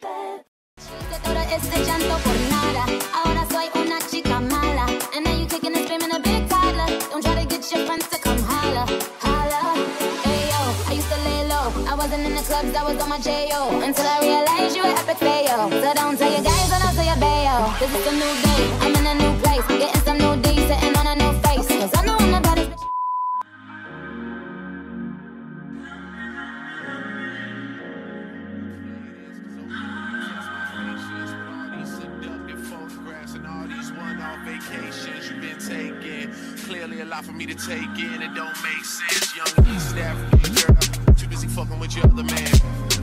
bed. Todo este llanto por nada. Ahora soy una chica mala. And now you kicking and screaming a big. Don't try to get your to come holla, holla. Ayo, I used to lay low. I wasn't in the clubs, I was on my J.O. Until I realized you were epic fail. So don't tell your guys, or don't tell your bayo. This is a new day, I'm in a new place. Vacations you've been taking. Clearly a lot for me to take in. It don't make sense. Young East African girl, too busy fucking with your other man.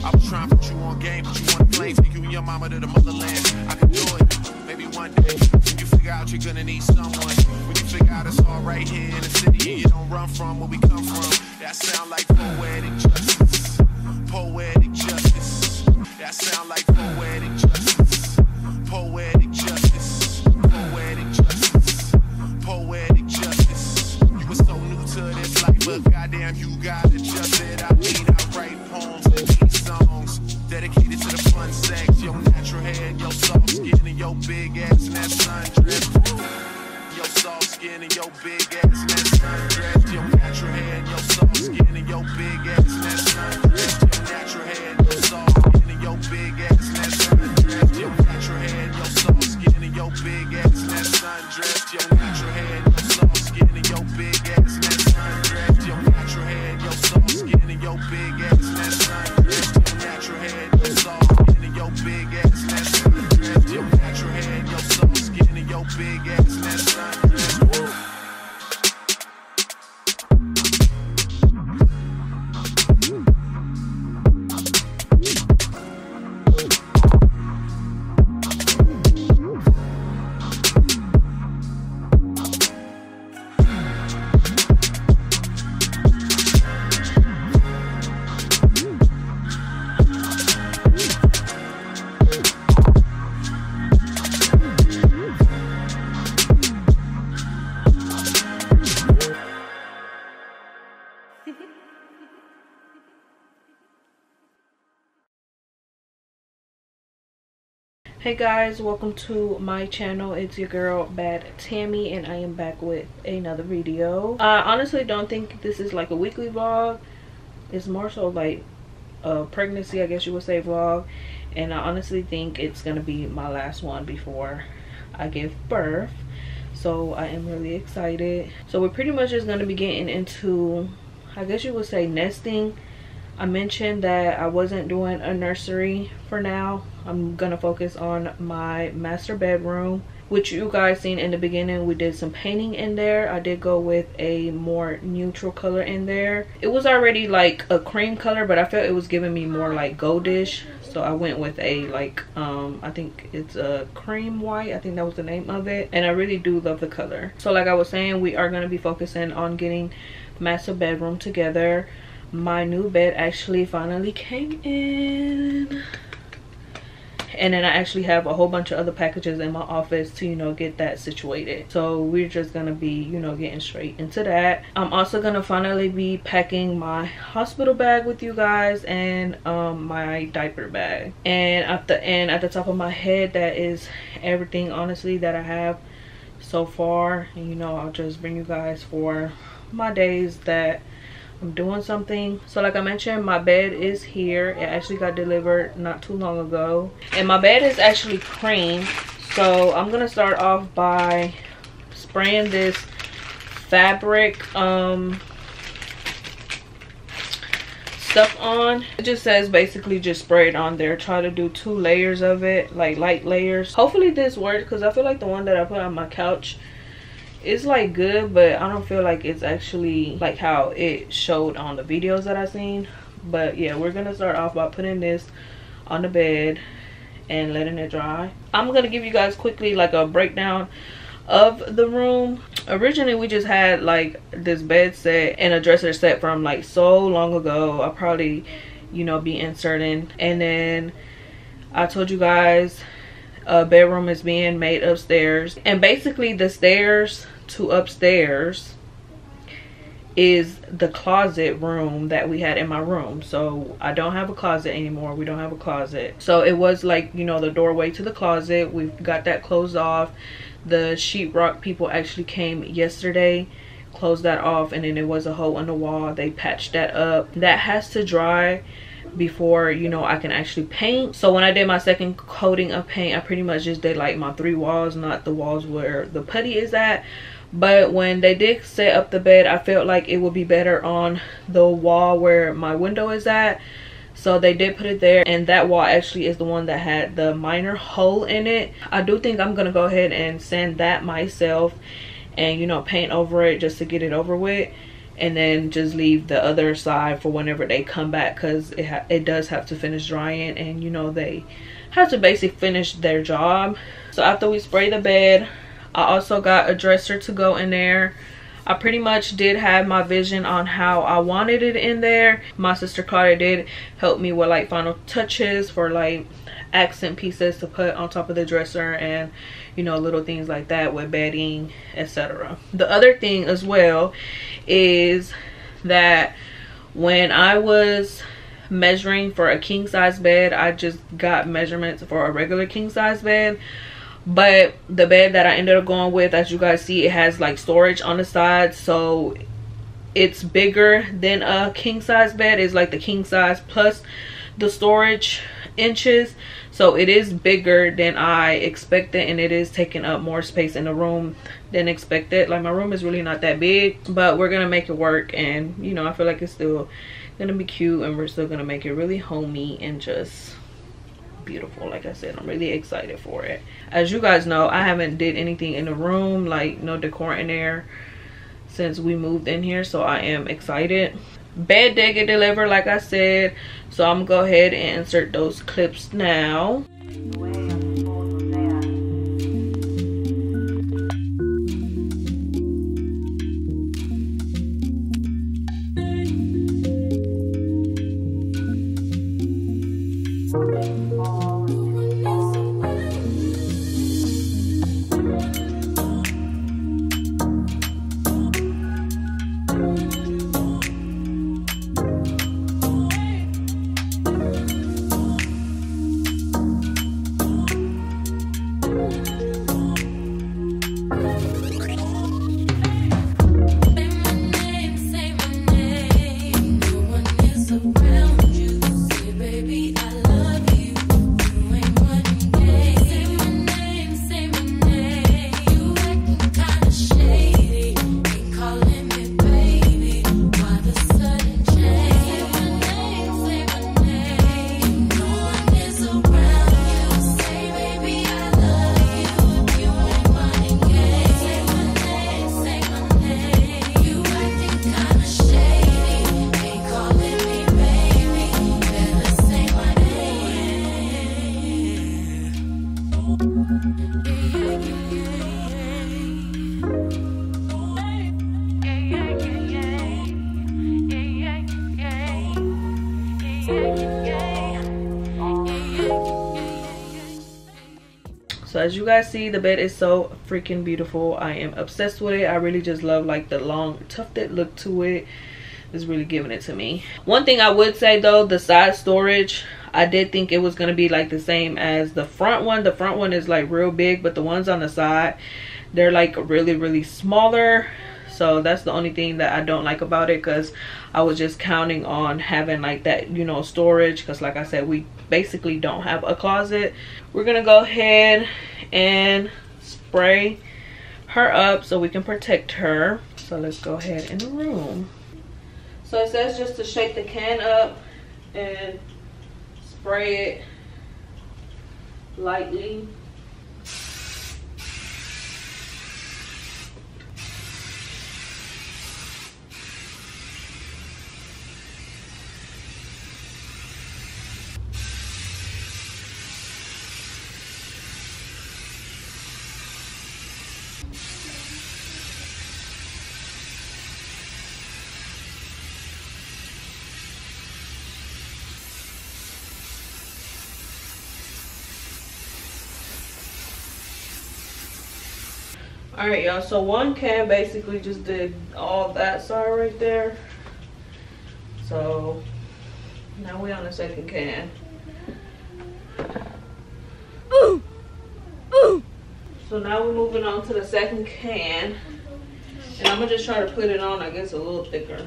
I was trying to put you on game, but you want to play. take you and your mama to the motherland. I can do it, maybe one day. You figure out you're gonna need someone, when you figure out it's all right here in the city you don't run from where we come from. That sound like poetic justice, poetic justice. That sound like poetic justice, poetic but goddamn, you got adjusted. I mean, I write poems and songs dedicated to the fun sex, your natural hair, your soft skin, and your big ass and that sundress. Your soft skin and your big ass and that sundress. Your natural and your soft skin and your big ass and that sundress. Your natural and your soft skin and your big ass and that sundress. Your natural and your soft skin and your big ass and that sundress. Your natural hair your soft skin and your big ass and that sundress. Your natural and your soft skin and your big ass and that sundress. Your natural and your skin and your big ass and that sundress. Your natural and your skin and your big ass and that hey guys welcome to my channel. It's your girl bad tammy and i am back with another video. I honestly don't think this is like a weekly vlog. It's more so like a pregnancy i guess you would say vlog. And i honestly think it's gonna be my last one before i give birth. So i am really excited. So we're pretty much just gonna be getting into i guess you would say nesting I mentioned that I wasn't doing a nursery for now. I'm gonna focus on my master bedroom, which you guys seen in the beginning. We did some painting in there. I did go with a more neutral color in there. It was already like a cream color, but I felt it was giving me more like goldish. So I went with a like, um, I think it's a cream white. I think that was the name of it. And I really do love the color. So like I was saying, we are gonna be focusing on getting master bedroom together my new bed actually finally came in. And then i actually have a whole bunch of other packages in my office to you know get that situated. So we're just gonna be you know getting straight into that. I'm also gonna finally be packing my hospital bag with you guys and um my diaper bag. And at the end at the top of my head that is everything honestly that i have so far. And you know i'll just bring you guys for my days that I'm doing something. So like I mentioned, my bed is here. It actually got delivered not too long ago. And my bed is actually cream. So I'm going to start off by spraying this fabric um, stuff on. It just says basically just spray it on there. Try to do two layers of it, like light layers. Hopefully this works because I feel like the one that I put on my couch it's like good but i don't feel like it's actually like how it showed on the videos that i seen. But yeah we're gonna start off by putting this on the bed and letting it dry. I'm gonna give you guys quickly like a breakdown of the room. Originally we just had like this bed set and a dresser set from like so long ago. I'll probably you know be inserting. And then i told you guys a bedroom is being made upstairs. And basically the stairs to upstairs is the closet room that we had in my room. So i don't have a closet anymore. We don't have a closet. So it was like you know the doorway to the closet. We've got that closed off. The sheetrock people actually came yesterday closed that off and then it was a hole in the wall. They patched that up. That has to dry before you know i can actually paint. So when i did my second coating of paint i pretty much just did like my three walls not the walls where the putty is at but when they did set up the bed i felt like it would be better on the wall where my window is at. So they did put it there and that wall actually is the one that had the minor hole in it. I do think i'm gonna go ahead and sand that myself and you know paint over it just to get it over with and then just leave the other side for whenever they come back because it, it does have to finish drying and you know they have to basically finish their job. So after we spray the bed I also got a dresser to go in there. I pretty much did have my vision on how I wanted it in there. My sister Claudia did help me with like final touches for like accent pieces to put on top of the dresser and you know little things like that with bedding etc. The other thing as well is that when I was measuring for a king size bed I just got measurements for a regular king size bed but the bed that i ended up going with as you guys see it has like storage on the side. So it's bigger than a king size bed. It's like the king size plus the storage inches. So it is bigger than i expected and it is taking up more space in the room than expected. Like my room is really not that big but we're gonna make it work. And you know i feel like it's still gonna be cute and we're still gonna make it really homey and just beautiful like i said i'm really excited for it. As you guys know i haven't did anything in the room like no decor in there since we moved in here so i am excited. Bed did get delivered like i said so i'm gonna go ahead and insert those clips now as you guys see the bed is so freaking beautiful. I am obsessed with it. I really just love like the long tufted look to it. Is really giving it to me. One thing i would say though the side storage i did think it was going to be like the same as the front one. The front one is like real big but the ones on the side they're like really really smaller. So that's the only thing that i don't like about it because i was just counting on having like that you know storage because like i said we basically don't have a closet we're gonna go ahead and spray her up so we can protect her. So let's go ahead in the room. So it says just to shake the can up and spray it lightly all right y'all so one can basically just did all that side right there. So now we on the second can. So now we're moving on to the second can. And i'm gonna just try to put it on i guess a little thicker.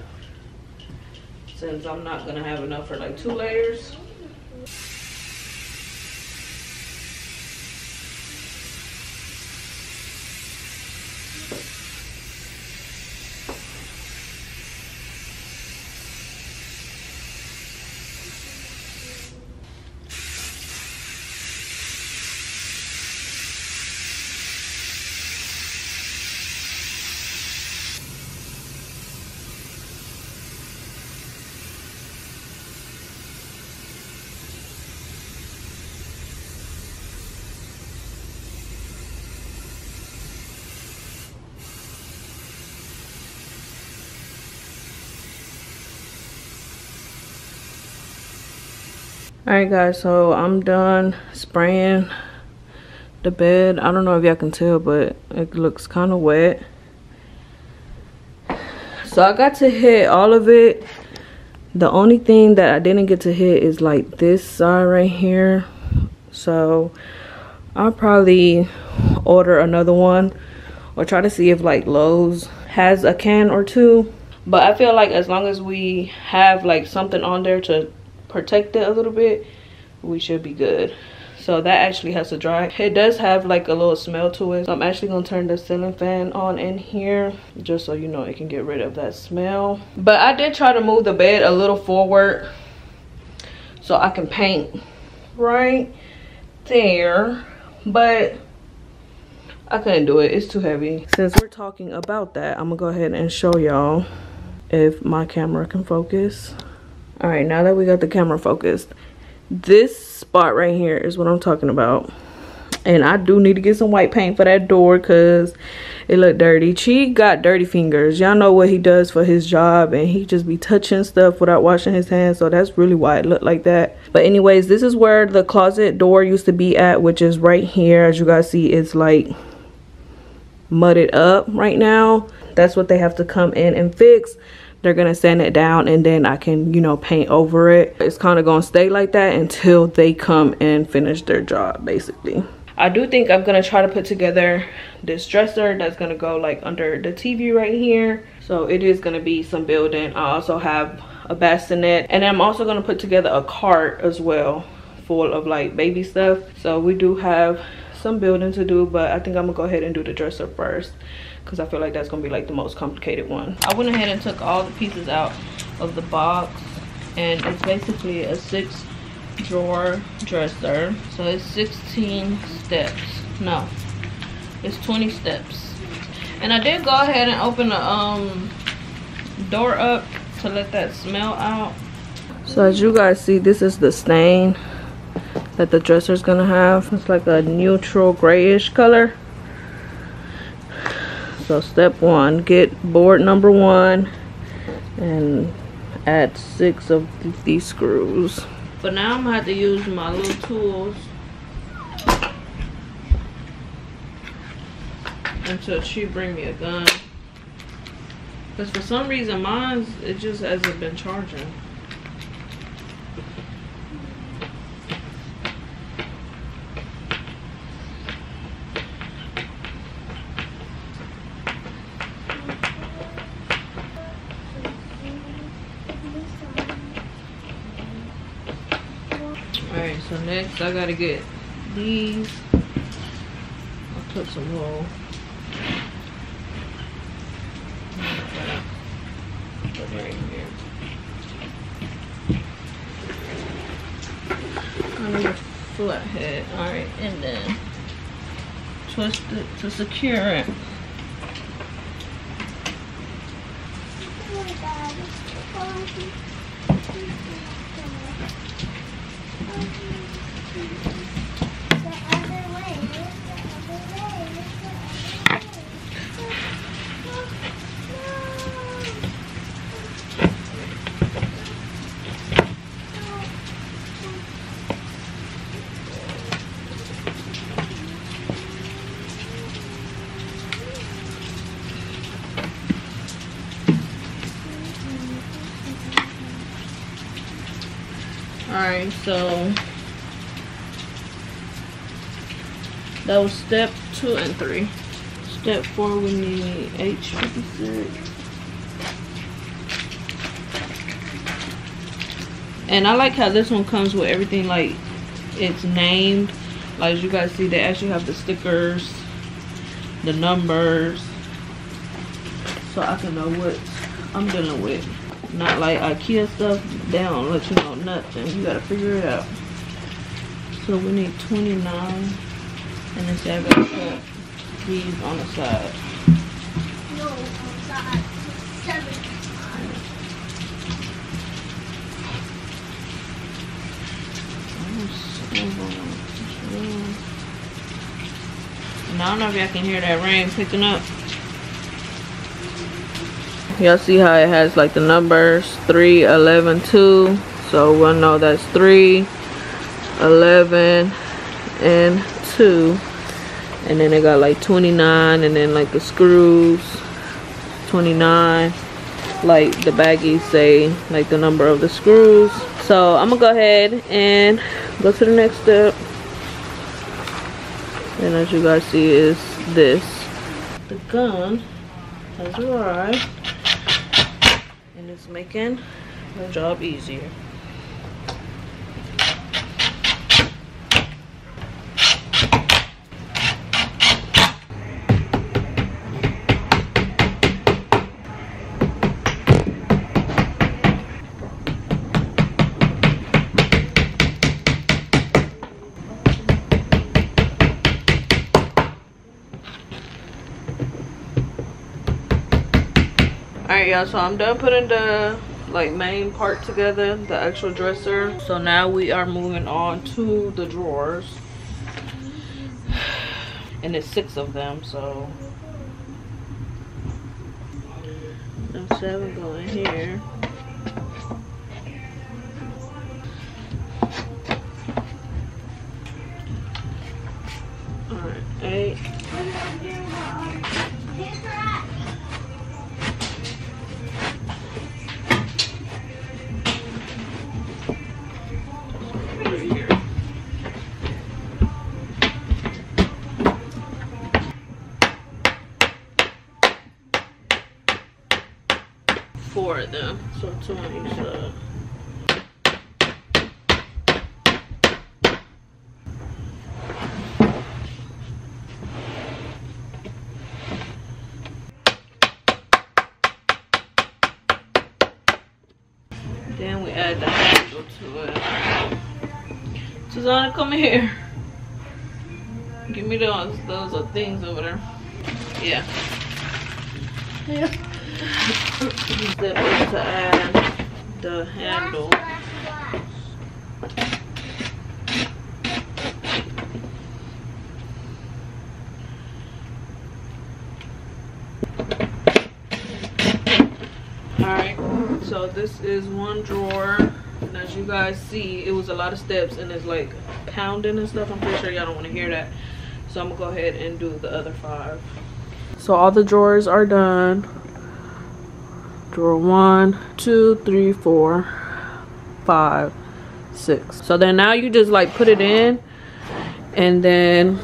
Since i'm not gonna have enough for like two layers all right guys so i'm done spraying the bed. I don't know if y'all can tell but it looks kind of wet. So i got to hit all of it. The only thing that i didn't get to hit is like this side right here. So i'll probably order another one or try to see if like Lowe's has a can or two. But i feel like as long as we have like something on there to protect it a little bit we should be good. So that actually has to dry. It does have like a little smell to it. So i'm actually gonna turn the ceiling fan on in here just so you know it can get rid of that smell. But i did try to move the bed a little forward so i can paint right there but i couldn't do it. It's too heavy. Since we're talking about that i'm gonna go ahead and show y'all if my camera can focus all right now that we got the camera focused this spot right here is what i'm talking about. And i do need to get some white paint for that door because it looked dirty. Chi got dirty fingers. Y'all know what he does for his job and he just be touching stuff without washing his hands so that's really why it looked like that. But anyways this is where the closet door used to be at which is right here. As you guys see it's like mudded up right now. That's what they have to come in and fix they're gonna sand it down and then i can you know paint over it. It's kind of gonna stay like that until they come and finish their job basically. I do think i'm gonna try to put together this dresser that's gonna go like under the tv right here. So it is gonna be some building. I also have a bassinet. And i'm also gonna put together a cart as well full of like baby stuff. So we do have some building to do but i think i'm gonna go ahead and do the dresser first because I feel like that's gonna be like the most complicated one. I went ahead and took all the pieces out of the box and it's basically a six drawer dresser. So it's 16 steps. No, it's 20 steps. And I did go ahead and open the um door up to let that smell out. So as you guys see, this is the stain that the dresser is gonna have. It's like a neutral grayish color. So step one, get board number one and add six of these screws. But now I'm gonna have to use my little tools until she bring me a gun. Because for some reason mine, it just hasn't been charging. So I gotta get these. I'll put some little put right here. Under the flathead. Alright, and then twist it to secure it. So that was step two and three. Step four, we need H56. And I like how this one comes with everything like it's named. Like as you guys see, they actually have the stickers, the numbers, so I can know what I'm dealing with. Not like Ikea stuff, they don't let you know nothing. You gotta figure it out. So we need 29, and then say I gotta put these on the side. No, outside. Seven. And I don't know if y'all can hear that rain picking up. Y'all see how it has like the numbers 3, 11, 2. So we'll know that's 3, 11, and 2. And then they got like 29 and then like the screws 29 like the baggies say like the number of the screws. So i'm gonna go ahead and go to the next step. And as you guys see is this. The gun has arrived. And it's making my job easier y'all, so I'm done putting the like main part together, the actual dresser. So now we are moving on to the drawers. And it's six of them, so them seven go in here. Alright, eight. Four of them, so two on each side. Then we add the handle to it. Susanna, come here. Give me those. Those are things over there. Yeah. Yeah. Step is to add the handle. Alright, so this is one drawer. As you guys see, it was a lot of steps and it's like pounding and stuff. I'm pretty sure y'all don't want to hear that. So I'm gonna go ahead and do the other five. So all the drawers are done. Drawer one, two, three, four, five, six. So then now you just like put it in and then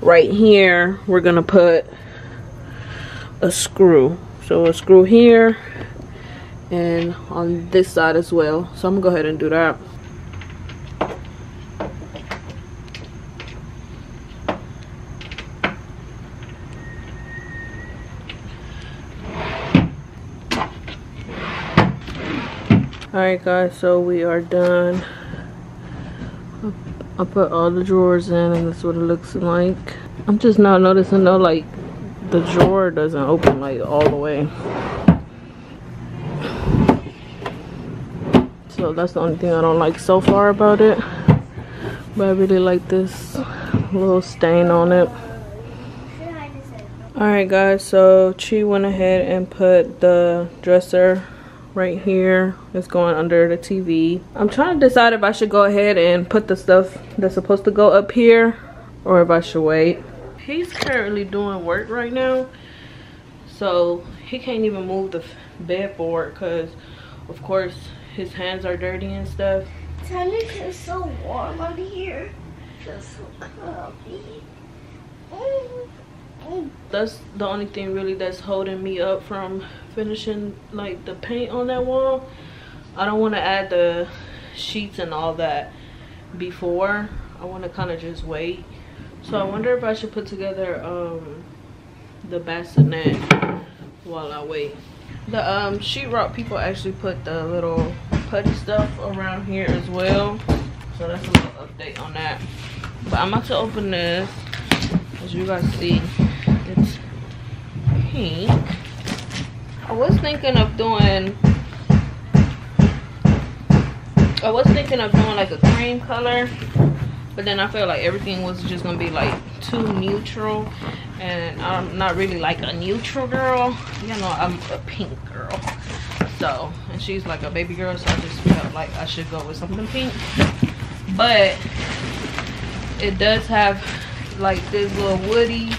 right here we're gonna put a screw. So a screw here and on this side as well. So I'm gonna go ahead and do that. Alright guys, so we are done. I put all the drawers in and that's what it looks like. I'm just now noticing though like the drawer doesn't open like all the way. So that's the only thing I don't like so far about it. But I really like this little stain on it. Alright guys, so Chi went ahead and put the dresser right here. It's going under the TV. I'm trying to decide if I should go ahead and put the stuff that's supposed to go up here or if I should wait. He's currently doing work right now. So he can't even move the bed forward because of course his hands are dirty and stuff. Tonic is so warm on here. So comfy. That's the only thing really that's holding me up from finishing like the paint on that wall. I don't want to add the sheets and all that before. I want to kind of just wait. So I wonder if I should put together um, the bassinet while I wait. The um, sheetrock people actually put the little putty stuff around here as well. So that's a little update on that. But I'm about to open this. As you guys see, it's pink. I was thinking of doing I was thinking of doing like a cream color but then I felt like everything was just gonna be like too neutral and I'm not really like a neutral girl. You know I'm a pink girl. So and she's like a baby girl so I just felt like I should go with something pink. But it does have like this little woody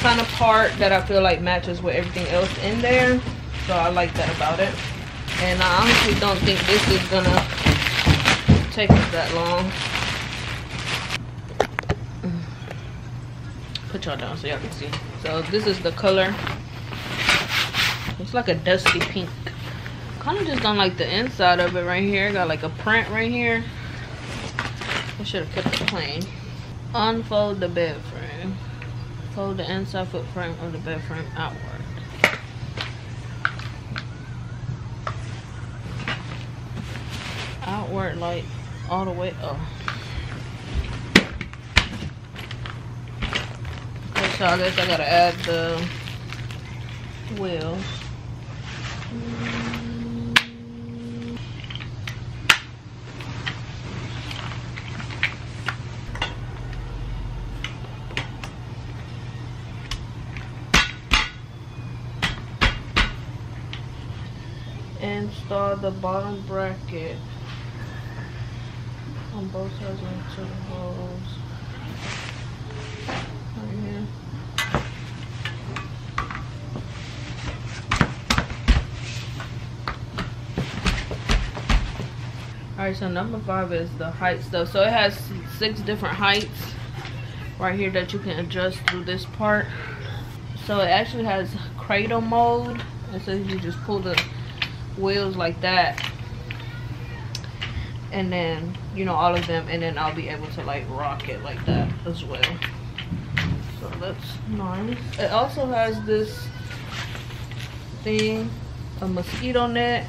kind of part that I feel like matches with everything else in there. So I like that about it. And I honestly don't think this is gonna take us that long put y'all down so y'all can see. So this is the color. It's like a dusty pink. Kind of just don't like the inside of it right here. Got like a print right here. I should have kept it plain. Unfold the bed frame. Fold the inside foot frame of the bed frame outward. Outward like all the way up so I guess I gotta add the wheel. Install the bottom bracket on both sides into the holes. Right here. All right so number five is the height stuff so it has six different heights right here that you can adjust through this part. So it actually has cradle mode. So you just pull the wheels like that. And then you know all of them. And then I'll be able to like rock it like that as well. So that's nice. It also has this thing a mosquito net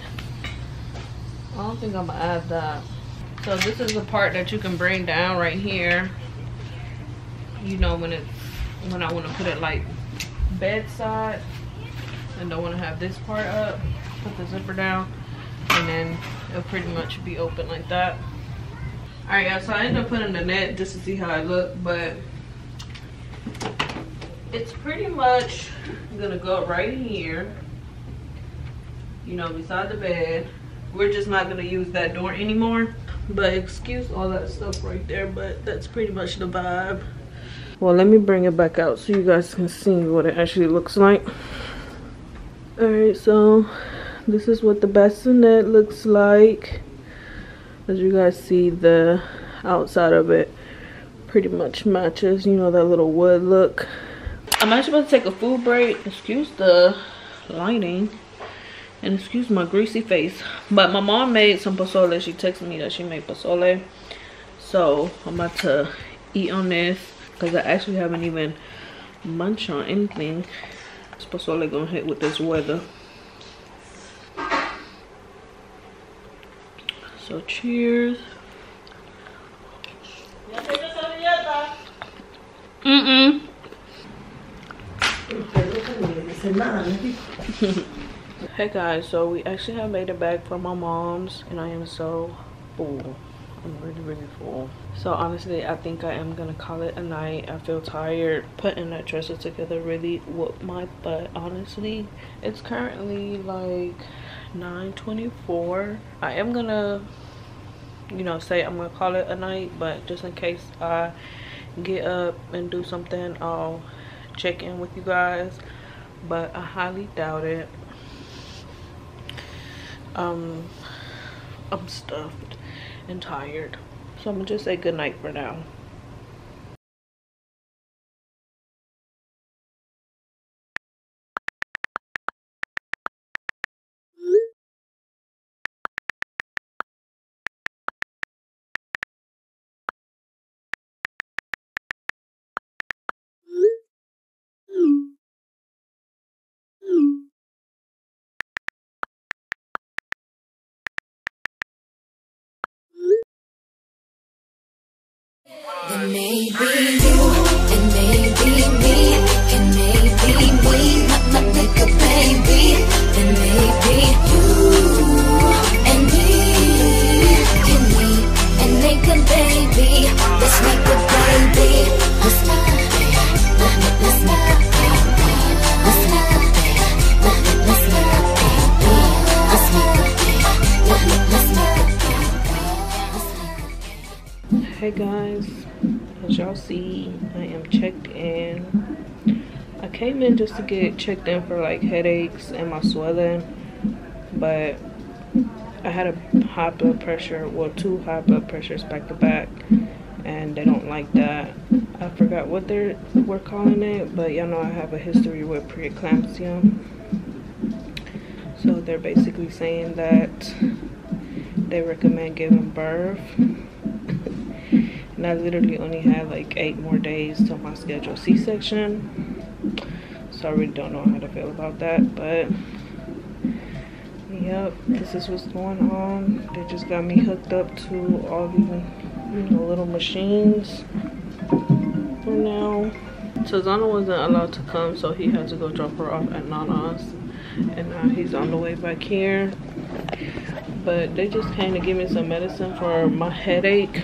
I don't think I'm gonna add that. So this is the part that you can bring down right here. You know when it's when I want to put it like bedside and don't want to have this part up. Put the zipper down and then it'll pretty much be open like that. Alright guys, so I ended up putting the net just to see how it looked, but it's pretty much gonna go right here. You know, beside the bed we're just not gonna use that door anymore. But excuse all that stuff right there but that's pretty much the vibe. Well let me bring it back out so you guys can see what it actually looks like. All right so this is what the bassinet looks like. As you guys see the outside of it pretty much matches you know that little wood look. I'm actually about to take a food break. Excuse the lighting and excuse my greasy face but my mom made some pozole. She texted me that she made pozole. So i'm about to eat on this because i actually haven't even munched on anything. This pozole gonna hit with this weather. So cheers. Mm mm hey guys so we actually have made it back from my mom's and i am so full. I'm really really full. So honestly i think i am gonna call it a night. I feel tired putting that dresser together really whooped my butt honestly. It's currently like 9:24. i am gonna you know say i'm gonna call it a night but just in case i get up and do something i'll check in with you guys. But i highly doubt it um I'm stuffed and tired. So I'm gonna just say good night for now. Then maybe you and maybe me maybe me a baby. Then maybe you and me meet and make a baby. Let's make a baby. Let's. Let's. Let's. Hey guys, as y'all see, I am checked in. I came in just to get checked in for like headaches and my swelling, but I had a high blood pressure, well, two high blood pressures back to back, and they don't like that. I forgot what they were calling it, but y'all know I have a history with preeclampsia. So they're basically saying that they recommend giving birth and I literally only had like eight more days till my scheduled C-section. So I really don't know how to feel about that, but yep, this is what's going on. They just got me hooked up to all the you know little machines for now. Tazana wasn't allowed to come, so he had to go drop her off at Nana's, and now he's on the way back here. But they just came to give me some medicine for my headache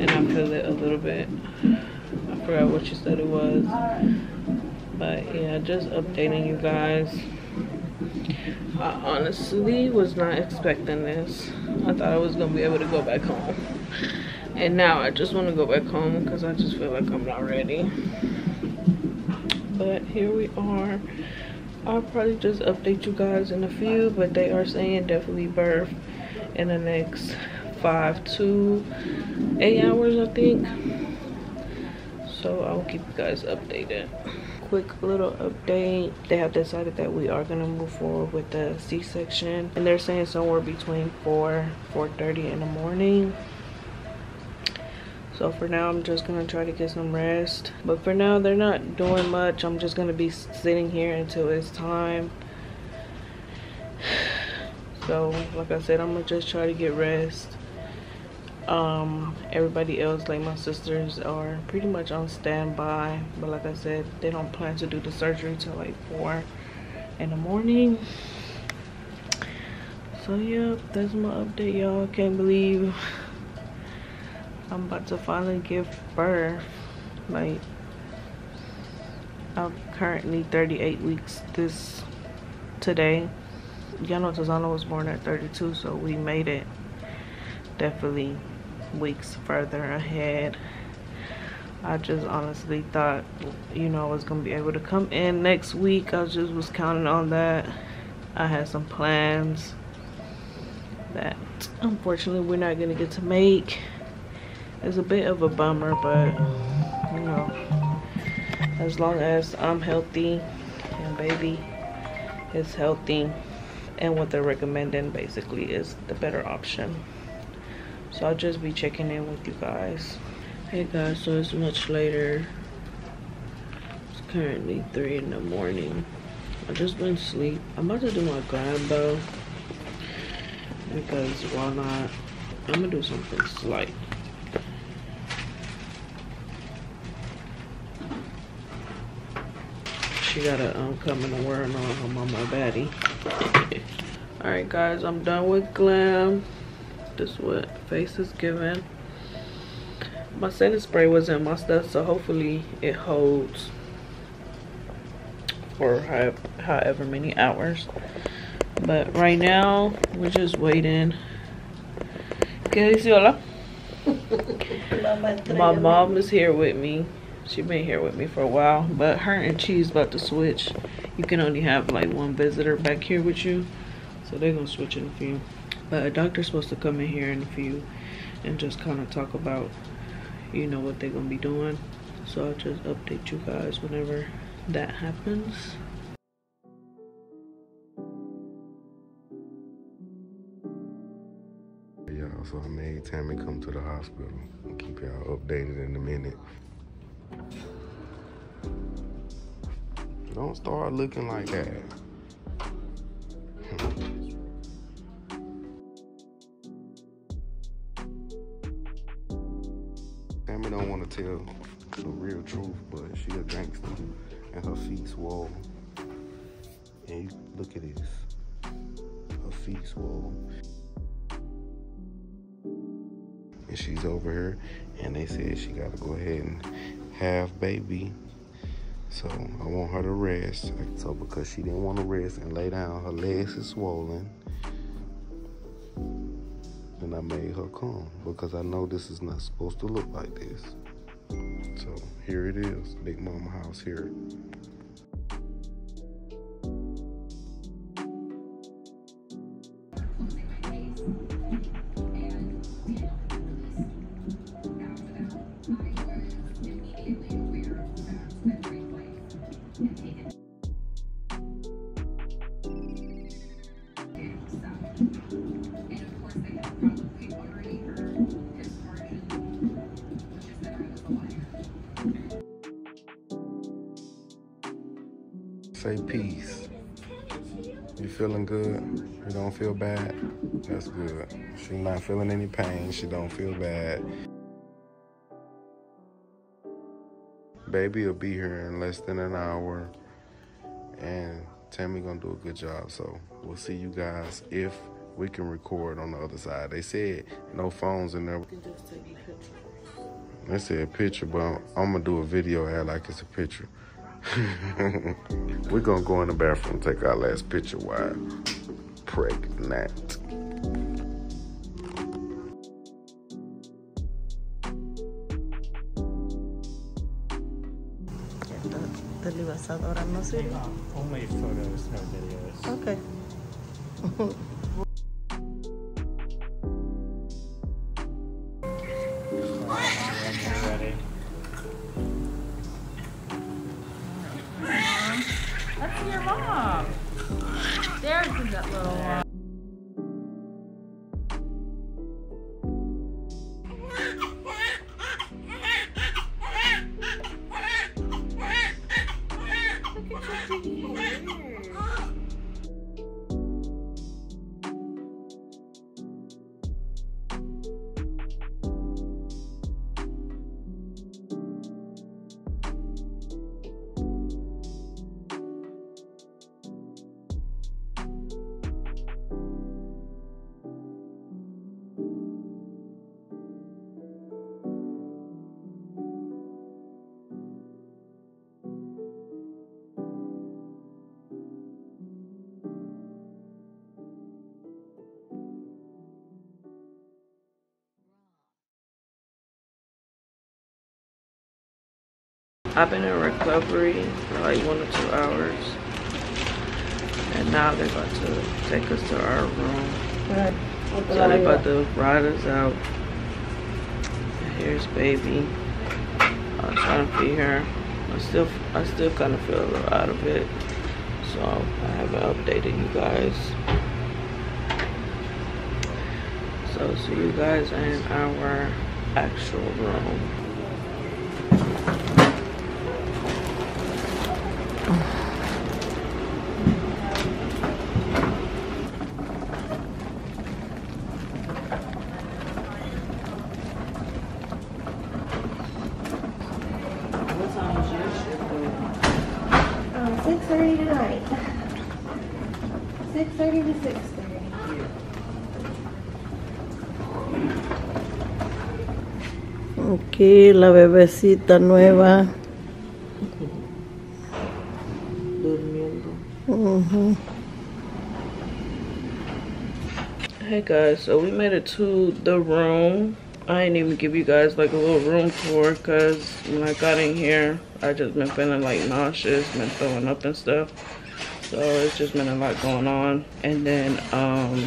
and I feel it a little bit. I forgot what you said it was. But yeah, just updating you guys. I honestly was not expecting this. I thought I was gonna be able to go back home. And now I just want to go back home because I just feel like I'm not ready. But here we are. I'll probably just update you guys in a few, but they are saying definitely birth in the next five to eight hours, I think. So I'll keep you guys updated. Quick little update. They have decided that we are gonna move forward with the C-section, and they're saying somewhere between 4 4:30 in the morning. So for now, I'm just gonna try to get some rest. But for now, they're not doing much. I'm just gonna be sitting here until it's time. So like I said, I'm gonna just try to get rest um everybody else like my sisters are pretty much on standby. But like i said they don't plan to do the surgery till like four in the morning. So yeah that's my update y'all. Can't believe i'm about to finally give birth. Like i'm currently 38 weeks this today. Y'all know Tazana was born at 32 so we made it. Definitely weeks further ahead. I just honestly thought, you know, I was going to be able to come in next week. I just was counting on that. I had some plans that unfortunately we're not going to get to make. It's a bit of a bummer, but, you know, as long as I'm healthy and baby is healthy and what they're recommending basically is the better option so i'll just be checking in with you guys. Hey guys so it's much later. It's currently three in the morning. I just went to sleep. I'm about to do my glam though because why not? I'm gonna do something slight. She gotta um, come in the world on her mama baddie. All right guys i'm done with glam this what face is giving. My setting spray was in my stuff so hopefully it holds for however many hours. But right now we're just waiting. My mom is here with me. She been here with me for a while but her and she's about to switch. You can only have like one visitor back here with you so they're gonna switch in a few but a doctor's supposed to come in here in a few and just kind of talk about you know what they're gonna be doing so i'll just update you guys whenever that happens Y'all, so I made Tammy come to the hospital. I'll keep y'all updated in a minute. Don't start looking like that. don't want to tell the real truth, but she a gangster, and her feet swole. And you, look at this, her feet swole. And she's over here and they said she got to go ahead and have baby. So i want her to rest. So because she didn't want to rest and lay down her legs is swollen and i made her come because i know this is not supposed to look like this. So here it is big mama house here That's good. She not feeling any pain. She don't feel bad. Baby will be here in less than an hour. And Tammy gonna do a good job. So we'll see you guys if we can record on the other side. They said no phones in there. They said a picture, but I'm gonna do a video act like it's a picture. We're gonna go in the bathroom, take our last picture while pregnant. ¿Te lo ibas a adorar, no sirve? Only photos, no videos. Ok. I've been in recovery for like one or two hours. And now they're about to take us to our room. So they're about to ride us out. Here's baby. I'm trying to feed her. I still I still kind of feel a little out of it. So I haven't updated you guys. So see you guys in our actual room. What time is your shift? though? Um, six thirty tonight. Six thirty to six thirty. Aquí la bebecita nueva. Durmiendo. Ujú. Hey guys, so we made it to the room. I didn't even give you guys like a little room tour because when I got in here, I just been feeling like nauseous, been throwing up and stuff. So it's just been a lot going on. And then um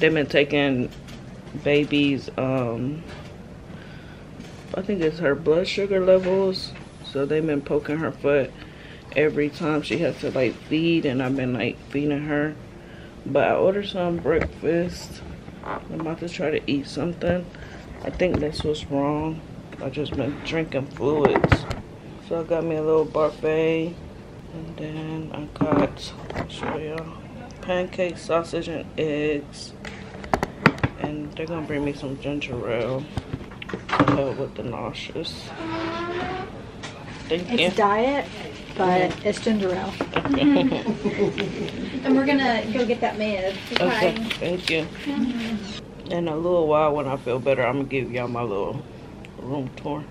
they've been taking babies um I think it's her blood sugar levels. So they've been poking her foot every time she has to like feed and I've been like feeding her. But I ordered some breakfast. I'm about to try to eat something. I think that's what's wrong. I just been drinking fluids. So I got me a little buffet. And then I got, I'll show y'all, pancake, sausage, and eggs. And they're gonna bring me some ginger ale to help with the nauseous. Thank you. It's diet, but mm-hmm. it's ginger ale. and we're gonna go get that med. Okay, thank you. Mm-hmm. In a little while, when I feel better, I'm gonna give y'all my little room tour.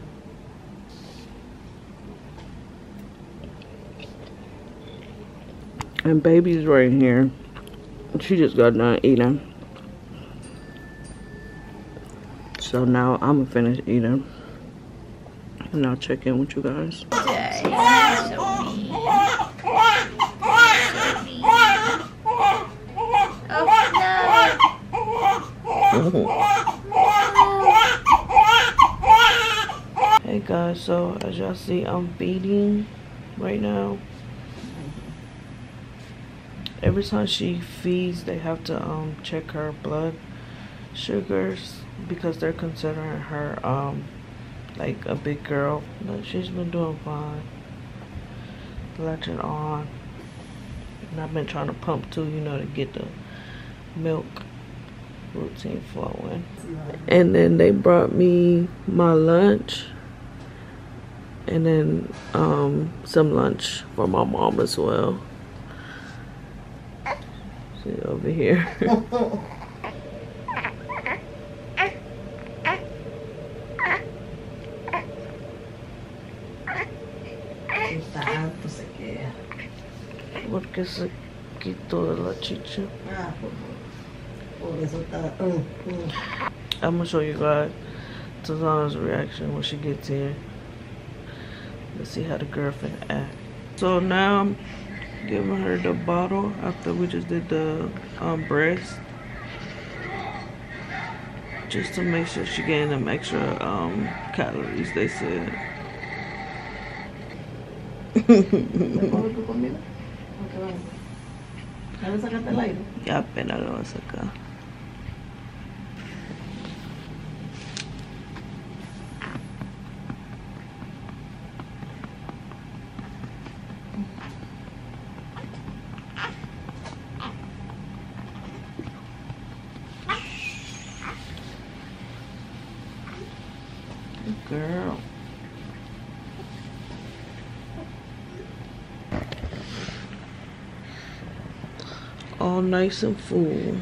And baby's right here. She just got done eating. So now I'm gonna finish eating. And I'll check in with you guys. Hey guys, so as y'all see, I'm feeding right now. Every time she feeds, they have to um check her blood sugars because they're considering her um like a big girl. But she's been doing fine. Latching on. And I've been trying to pump too, you know, to get the milk routine flowing. And then they brought me my lunch and then um, some lunch for my mom as well. See over here. Está alto se queda. Porque se quitó de la chicha. Ah, por, por eso está. Mm, mm. I'm gonna show you guys Tazana's reaction when she gets here. Let's see how the girlfriend act. So now I'm giving her the bottle after we just did the um, breast. Just to make sure she getting them extra um, calories, they said. ¿Ya le sacaste el aire? Ya apenas lo voy a sacar. Good girl. all nice and full.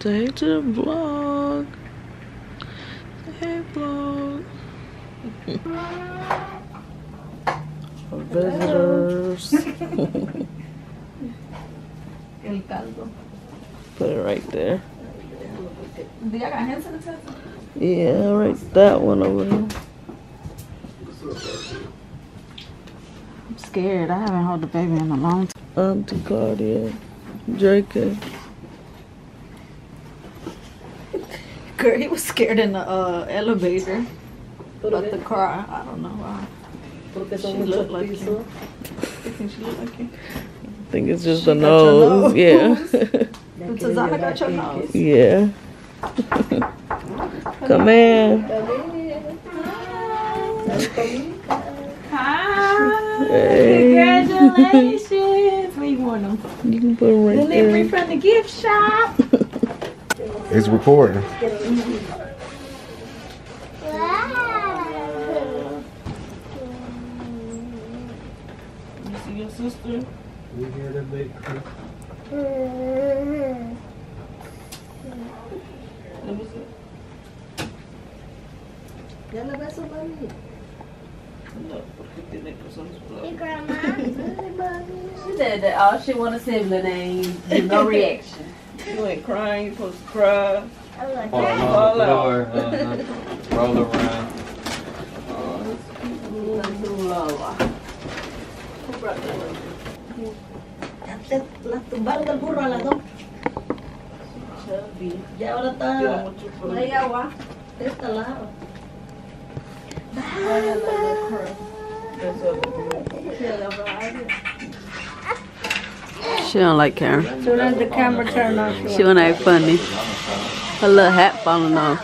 Say hey to the vlog. Say hey vlog. Visitors. El caldo. Put it right there. Do y'all got hand sanitizer? Yeah, right that one over there. I'm scared. I haven't held the baby in a long time. Auntie Claudia. JK. Girl, he was scared in the uh, elevator. About the car. I don't know why. She muchos look like pisos. You think she look like you? I think it's just She the got your nose. nose. Yeah. Ya But Tazana got your nose. yeah. Come in. Hi. Hey. Congratulations. Where you want them? You can put them right Delivery there. from the gift shop. It's recording. You see your sister? Let me see. Ya le beso, mami. Look, porque She said that all she want a sibling name. No reaction. You ain't crying, you supposed to cry. Falling Fall on the out. floor, uh, roll around. Lola. Se las tumbaron del burro a las dos. Ya ahora está. No hay agua. De este lado. She don't like Karen. As soon as the camera turned on, she She wanna act funny. Her little hat falling off.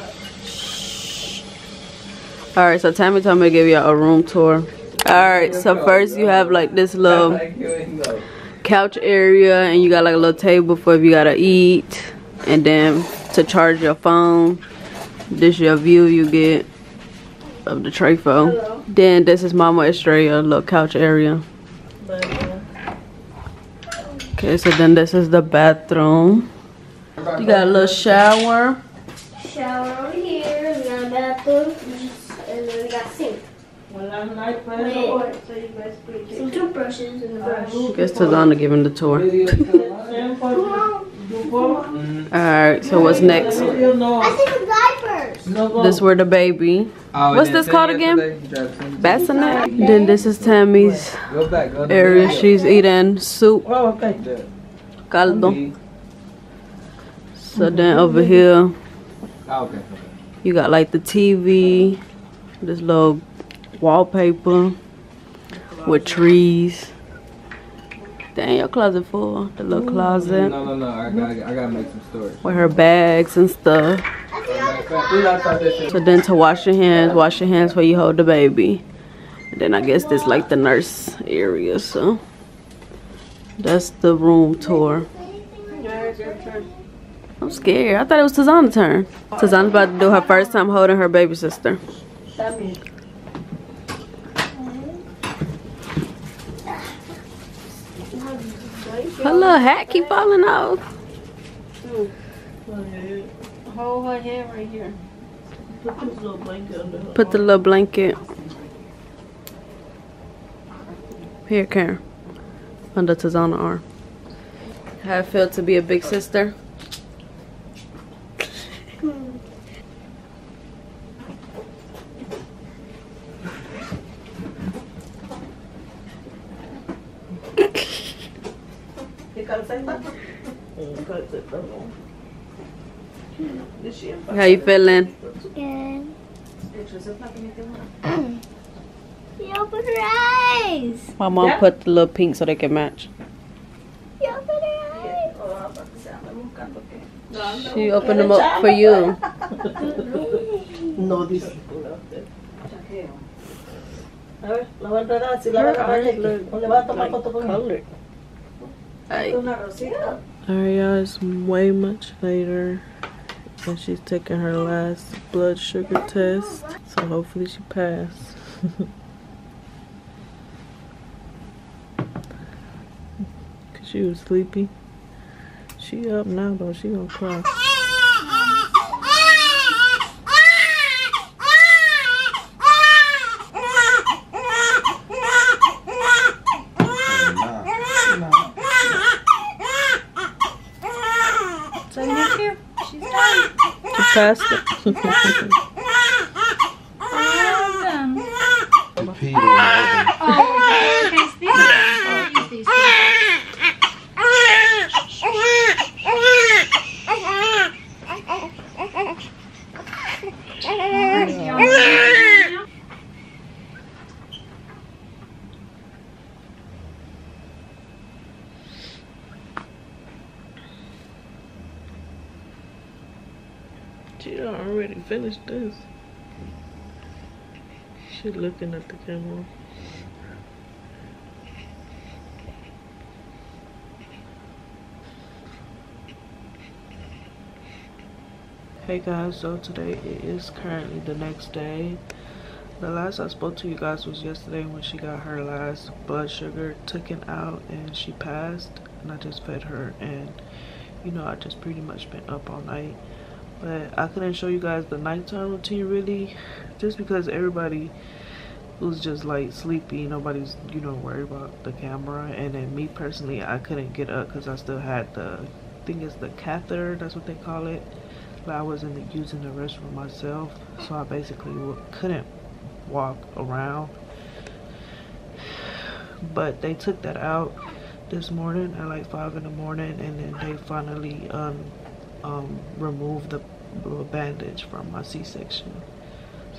Alright, so Tammy told me to give y'all a room tour. Alright, so first you have like this little couch area and you got like a little table for if you gotta eat and then to charge your phone. This your view you get of the Trafo. Then this is Mama Estrella, little couch area. Okay, so then this is the bathroom. You got a little shower. Shower over here, we got a bathroom, and then we got sink. so you guys please get Some toothbrushes and a brush. I guess Tazana giving the tour. Alright, so what's next? I think the diapers. This where the baby. Oh, What's this called again? you tried to send it. Bassinet. Then this is Tammy's Go back, go area. video. She's eating soup. Oh, okay. Caldo. So then over here, Oh, okay. you got like the TV, this little wallpaper with trees. Dang, your closet full. The little closet No, no, no. I gotta, I gotta make some storage. with her bags and stuff. We gotta start this shit. So then to wash your hands, wash your hands while you hold the baby. And then I guess this like the nurse area, so that's the room tour. I'm scared. I thought it was Tazana's turn. Tazana's about to do her first time holding her baby sister. Her little hat keep falling off. Hold her head right here. Put this little blanket under her. Put the little blanket. Here, Karen. Under Tazana arm. How it feel to be a big sister? How you feeling? Good. You open her eyes. My mom put the little pink so they can match. You open her eyes. She opened them up for you. No dice. A ver, la voy a entregar si la voy a agarrar aquí. O le va a tomar foto conmigo. Ay. Una rosita. Alright, y'all, it's way much later. And she's taking her last blood sugar test. So hopefully she passed. Cause she was sleepy. She up now though, she gonna cry. She passed it. Pee on the oven. She done already finished this. She looking at the camera. Hey guys, so today it is currently the next day. The last I spoke to you guys was yesterday when she got her last blood sugar taken out and she passed and I just fed her and you know I just pretty much been up all night but I couldn't show you guys the nighttime routine really just because everybody was just like sleepy. Nobody's you know worried about the camera. And then me personally I couldn't get up because I still had the I think it's the catheter that's what they call it. But I wasn't using the restroom myself. So I basically couldn't walk around. But they took that out this morning at like five in the morning, and then they finally um, um removed the bandage from my C-section.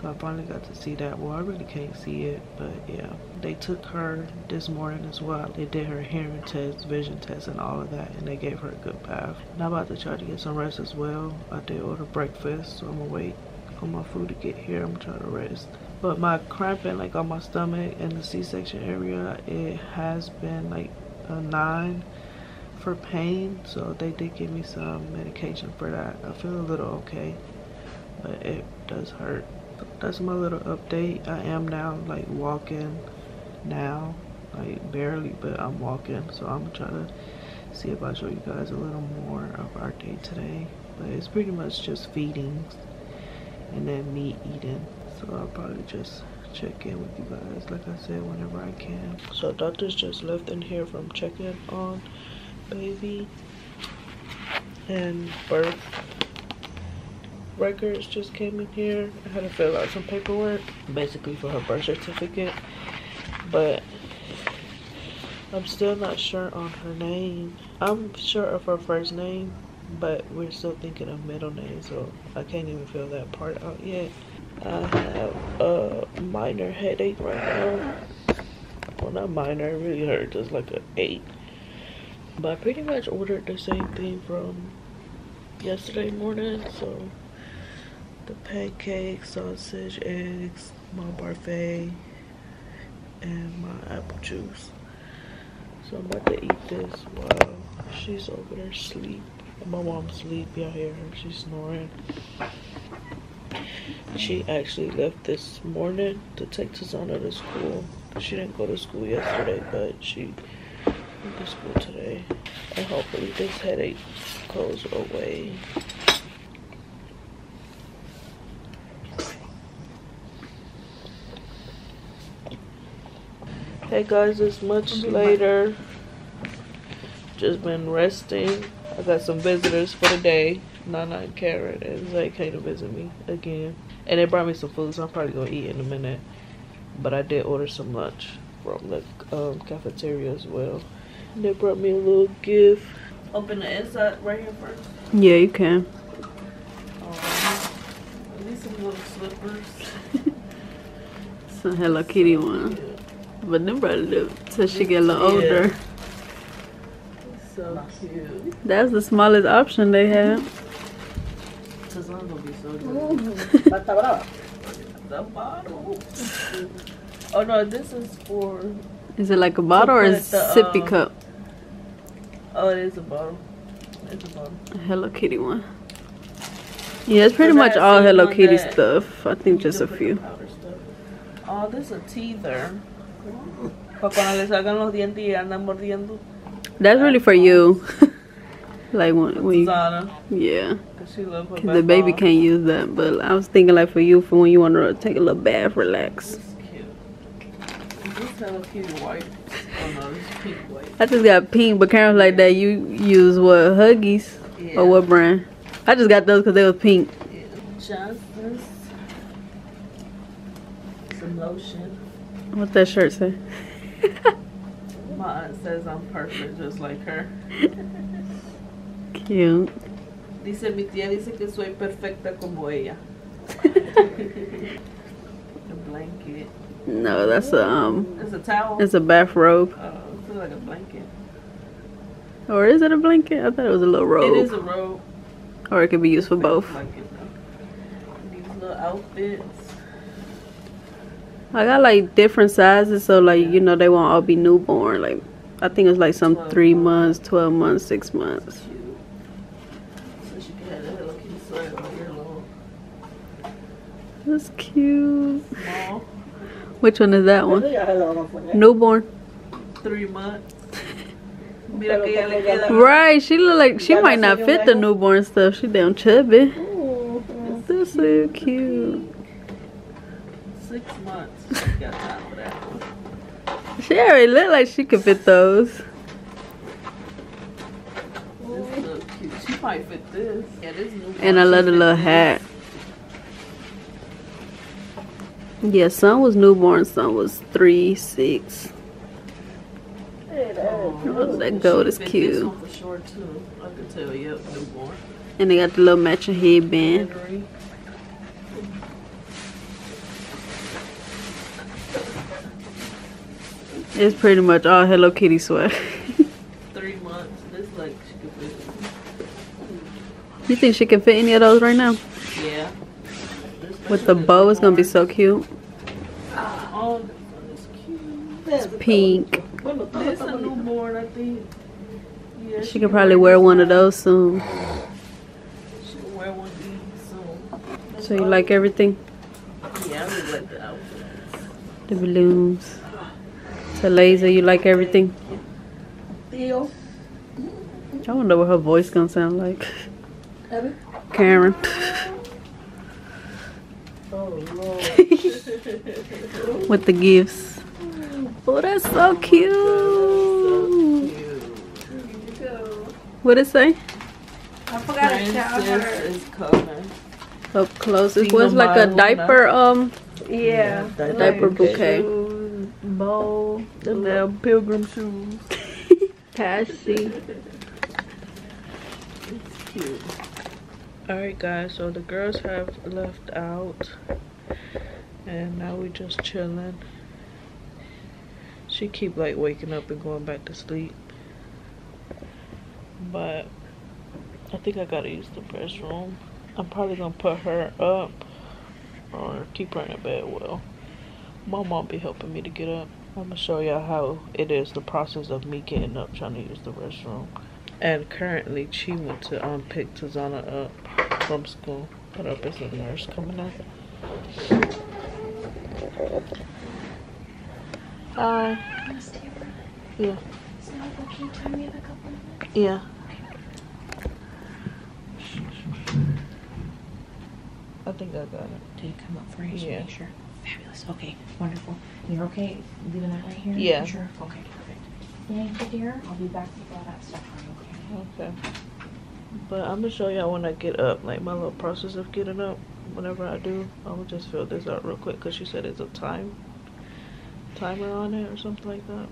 So I finally got to see that. Well, I really can't see it, but yeah. They took her this morning as well. They did her hearing test, vision test, and all of that, and they gave her a good bath. And I'm about to try to get some rest as well. I did order breakfast, so I'm gonna wait for my food to get here. I'm trying to rest. But my cramping, like on my stomach and the C-section area, it has been like a nine for pain. So they did give me some medication for that. I feel a little okay, but it does hurt that's my little update i am now like walking now like barely but i'm walking so i'm trying to try to see if i show you guys a little more of our day today but it's pretty much just feedings and then me eating so i'll probably just check in with you guys like i said whenever i can so doctors just left in here from checking on baby and birth records just came in here. I had to fill out some paperwork, basically for her birth certificate. But I'm still not sure on her name. I'm sure of her first name, but we're still thinking of middle name, so I can't even fill that part out yet. I have a minor headache right now. Well, not minor, it really hurts. It's like an 8. But I pretty much ordered the same thing from yesterday morning, so the pancakes, sausage, eggs, my parfait, and my apple juice. So I'm about to eat this while she's over there asleep. My mom's sleepy, I hear her, she's snoring. She actually left this morning to take Tazana to school. She didn't go to school yesterday, but she school today. And hopefully this headache goes away. Hey guys, it's much later. Just been resting. I got some visitors for the day. Nana and Karen and Zay came to visit me again. And they brought me some food, so I'm probably gonna eat in a minute. But I did order some lunch from the um, cafeteria as well. And they brought me a little gift. Open the inside right here first. Yeah, you can. Um, these some little slippers. some Hello Kitty one. But them probably live till she get a little older. So cute. That's the smallest option they have. gonna be so good. Oh no, this is for. Is it like a bottle or is it a sippy um, cup? Oh, it is a bottle. It's a bottle. A Hello Kitty one. Yeah, it's pretty much all Hello Kitty stuff. I think just a few. Oh, this is a teether. Para cuando le salgan los dientes y andan mordiendo. That's really for you. like when, when you, yeah. the baby can't use that, but I was thinking like for you for when you want to take a little bath, relax. I just got pink, but Karen's like that. You use what Huggies yeah. or what brand? I just got those because they was pink. Yeah. Some lotion. What that shirt say? My aunt says I'm perfect just like her. Cute. Dice mi tía dice que soy perfecta como ella. a blanket. No, that's a um. It's a towel. It's a bathrobe. Oh, it feels like a blanket. Or is it a blanket? I thought it was a little robe. It is a robe. Or it could be used for both. Blanket, These little outfits. I got like different sizes, so like you know they won't all be newborn. Like I think it's like some three months, twelve months, six months. That's cute. Which one is that one? Newborn. Three months. right, she look like she might not fit the newborn stuff. She damn chubby. That's so cute. Six months. She already look like she could fit those. This Oh, cute. She might fit this. Yeah, this and I love the little hat. Yeah, son was newborn, son was three, six. Hey, Oh, that gold is cute. sure too. I could tell. Yep, newborn. And they got the little matching headband. It's pretty much all Hello Kitty swag. Three months. This like she could fit. you think she can fit any of those right now? Yeah. With the bow, it's gonna be so cute. All this cute. It's pink. This a newborn, I think. Yeah, She could probably wear one of those soon. She can wear one of these soon. So you like everything? Yeah, I like the. The balloons. The laser, you like everything? Theo. I wonder what her voice gonna sound like. Karen. Oh With the gifts. Oh, that's so cute. What did it say? I forgot to tell her. Princess is coming. Up close. It was like a diaper um Yeah. That diaper bouquet. shoes, bow, the damn pilgrim shoes. Passy. Alright guys, so the girls have left out and now we just chilling. She keep like waking up and going back to sleep. But I think I gotta use the restroom. I'm probably gonna put her up or keep her in the bed well. My mom be helping me to get up. I'm gonna show y'all how it is the process of me getting up trying to use the restroom. And currently, she went to um pick Tazana up from school. Put up as a nurse coming up? Hi. Yeah. Yeah. I think I got it. Did it come up for you? Yeah. Make sure. Fabulous. Okay. Wonderful. You're okay leaving that right here? Yeah. Sure. Okay. Perfect. Thank you, dear. I'll be back with all that stuff. Okay. But I'm gonna show y'all when I get up, like my little process of getting up. Whenever I do, I'll just fill this out real quick because she said it's a time timer on it or something like that.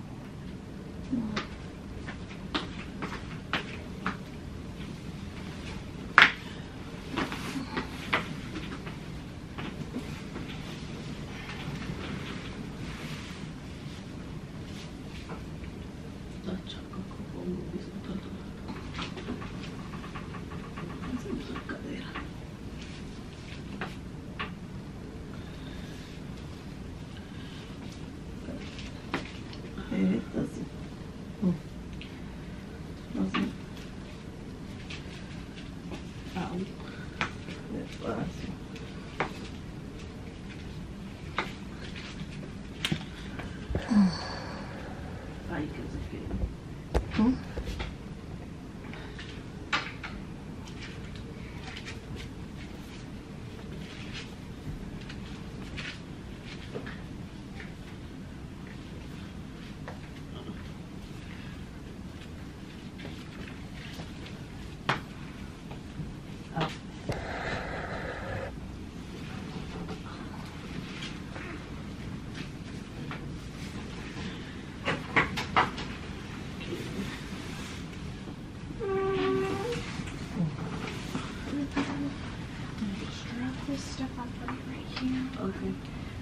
Strap this stuff up right, right here. Okay.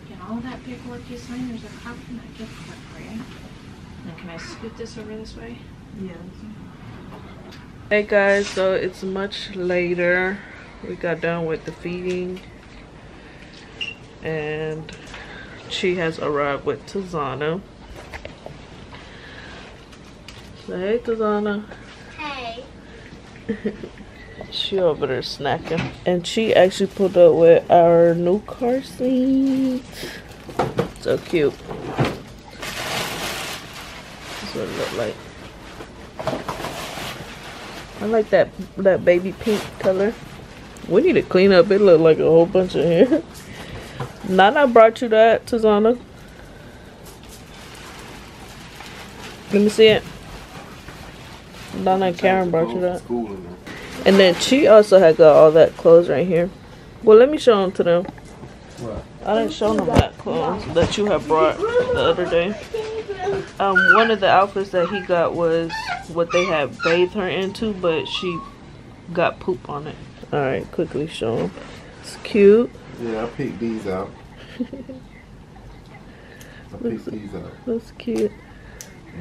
Get all that paperwork you signed. There's a copy and that gift card for you. Now, can I scoot this over this way? Yes. Hey guys, so it's much later. We got done with the feeding. And she has arrived with Tazana. Say hey Tazana. Hey. She over there snacking. And she actually pulled up with our new car seat. So cute. That's what it look like. I like that that baby pink color. We need to clean up. It look like a whole bunch of hair. Nana brought you that, Tazana. Let me see it. Nana and Karen brought you that. School in there. And then she also had got all that clothes right here. Well, let me show them to them. What? I didn't show them that clothes that you had brought the other day. Um, one of the outfits that he got was what they had bathed her into, but she got poop on it. All right, quickly show him. It's cute. Yeah, I picked these out. I picked these out. That's cute.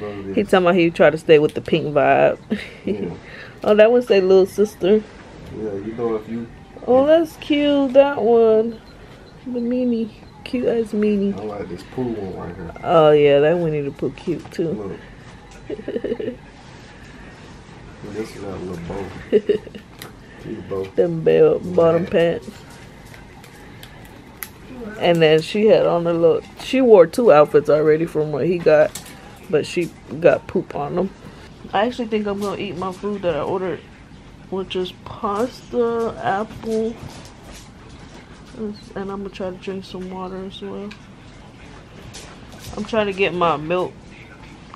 Love He this. talking about he tried to stay with the pink vibe. Yeah. oh, that one say little sister. Yeah, you know if you Oh, that's cute. That one, the mini, cute as mini. I like this pool one right here. Oh yeah, that Winnie the Pooh cute too. Look. This is that little bow. Bow. Them bell bottom pants. And then she had on a little. She wore two outfits already from what he got, but she got poop on them. I actually think I'm gonna eat my food that I ordered, which is pasta, apple, and I'm gonna try to drink some water as well. I'm trying to get my milk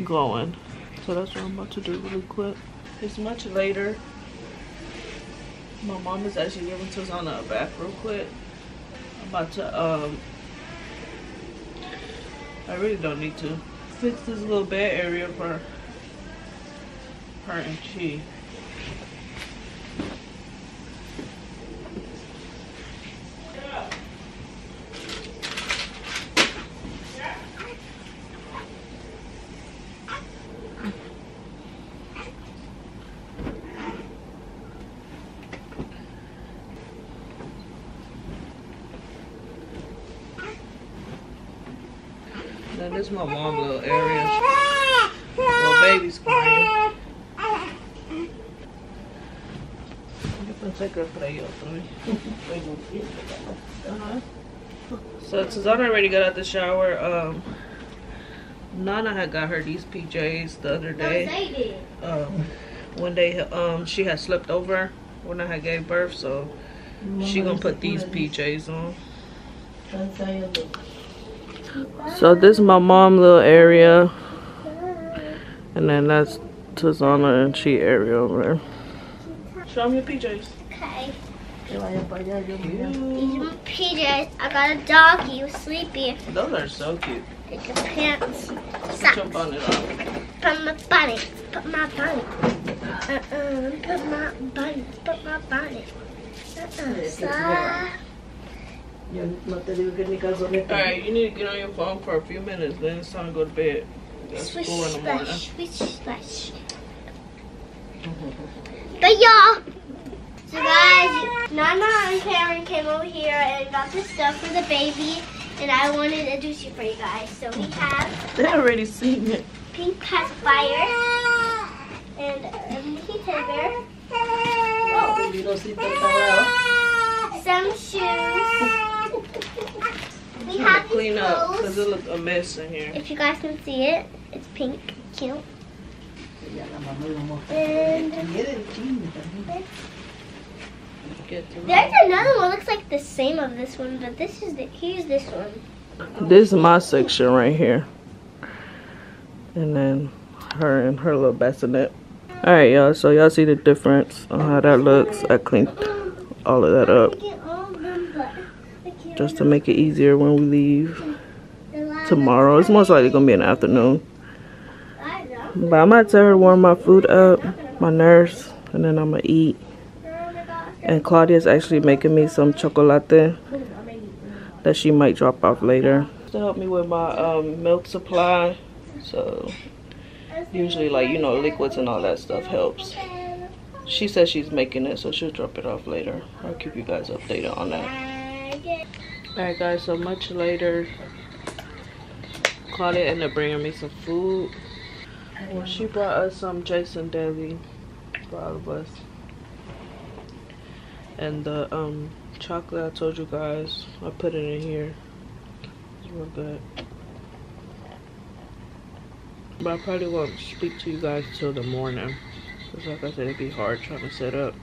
going, so that's what I'm about to do really quick. It's much later. My mom is actually giving Tazana a bath real quick. I'm about to, um, I really don't need to fix this little bed area for her and she. Now this is my mom little area. Little baby's crying. Pensé que traía otro. Uh-huh. So Tazana already got out the shower. Um, Nana had got her these PJs the other day. Um, one day um she had slept over when I had gave birth, so she gonna put these PJs on. So this is my mom little area. And then that's Tazana and she area over there. Show me your PJs. Okay. These are PJs. I got a dog. He was sleepy. Those are so cute. Take your pants. Put your bonnet on. Put my bonnet. Put my bonnet. Uh-uh. Put my bonnet. Put my bonnet. Uh-uh. Stop. Alright, you need to get on your phone for a few minutes, then it's time to go to bed. You got Swish, school in the morning. splash, swish, splash. But y'all, so guys, Nana and Karen came over here and got this stuff for the baby, and I wanted to do it for you guys. So we have They already seen it. pink pacifier and a Mickey Tiger, some shoes. We I'm have gonna clean these up clothes. because it looks a mess in here. If you guys can see it, it's pink, cute. And Get to there's another one. Looks like the same of this one, but this is the here's this one. This is my section right here. And then her and her little bassinet. Alright y'all, so y'all see the difference on how that looks. I cleaned all of that up Get all of them, but I can't just to make it easier when we leave tomorrow. It's most likely gonna be in the afternoon. But I'm gonna tell her to warm my food up, my nurse, and then I'm gonna eat. And Claudia's actually making me some chocolate that she might drop off later. To help me with my um, milk supply. So usually like, you know, liquids and all that stuff helps. She says she's making it, so she'll drop it off later. I'll keep you guys updated on that. Alright guys, so much later, Claudia ended up bringing me some food. Well, she brought us some Jason Deli for all of us. And the um, chocolate I told you guys, I put it in here. It's real good. But I probably won't speak to you guys till the morning. Because like I said, it'd be hard trying to set up.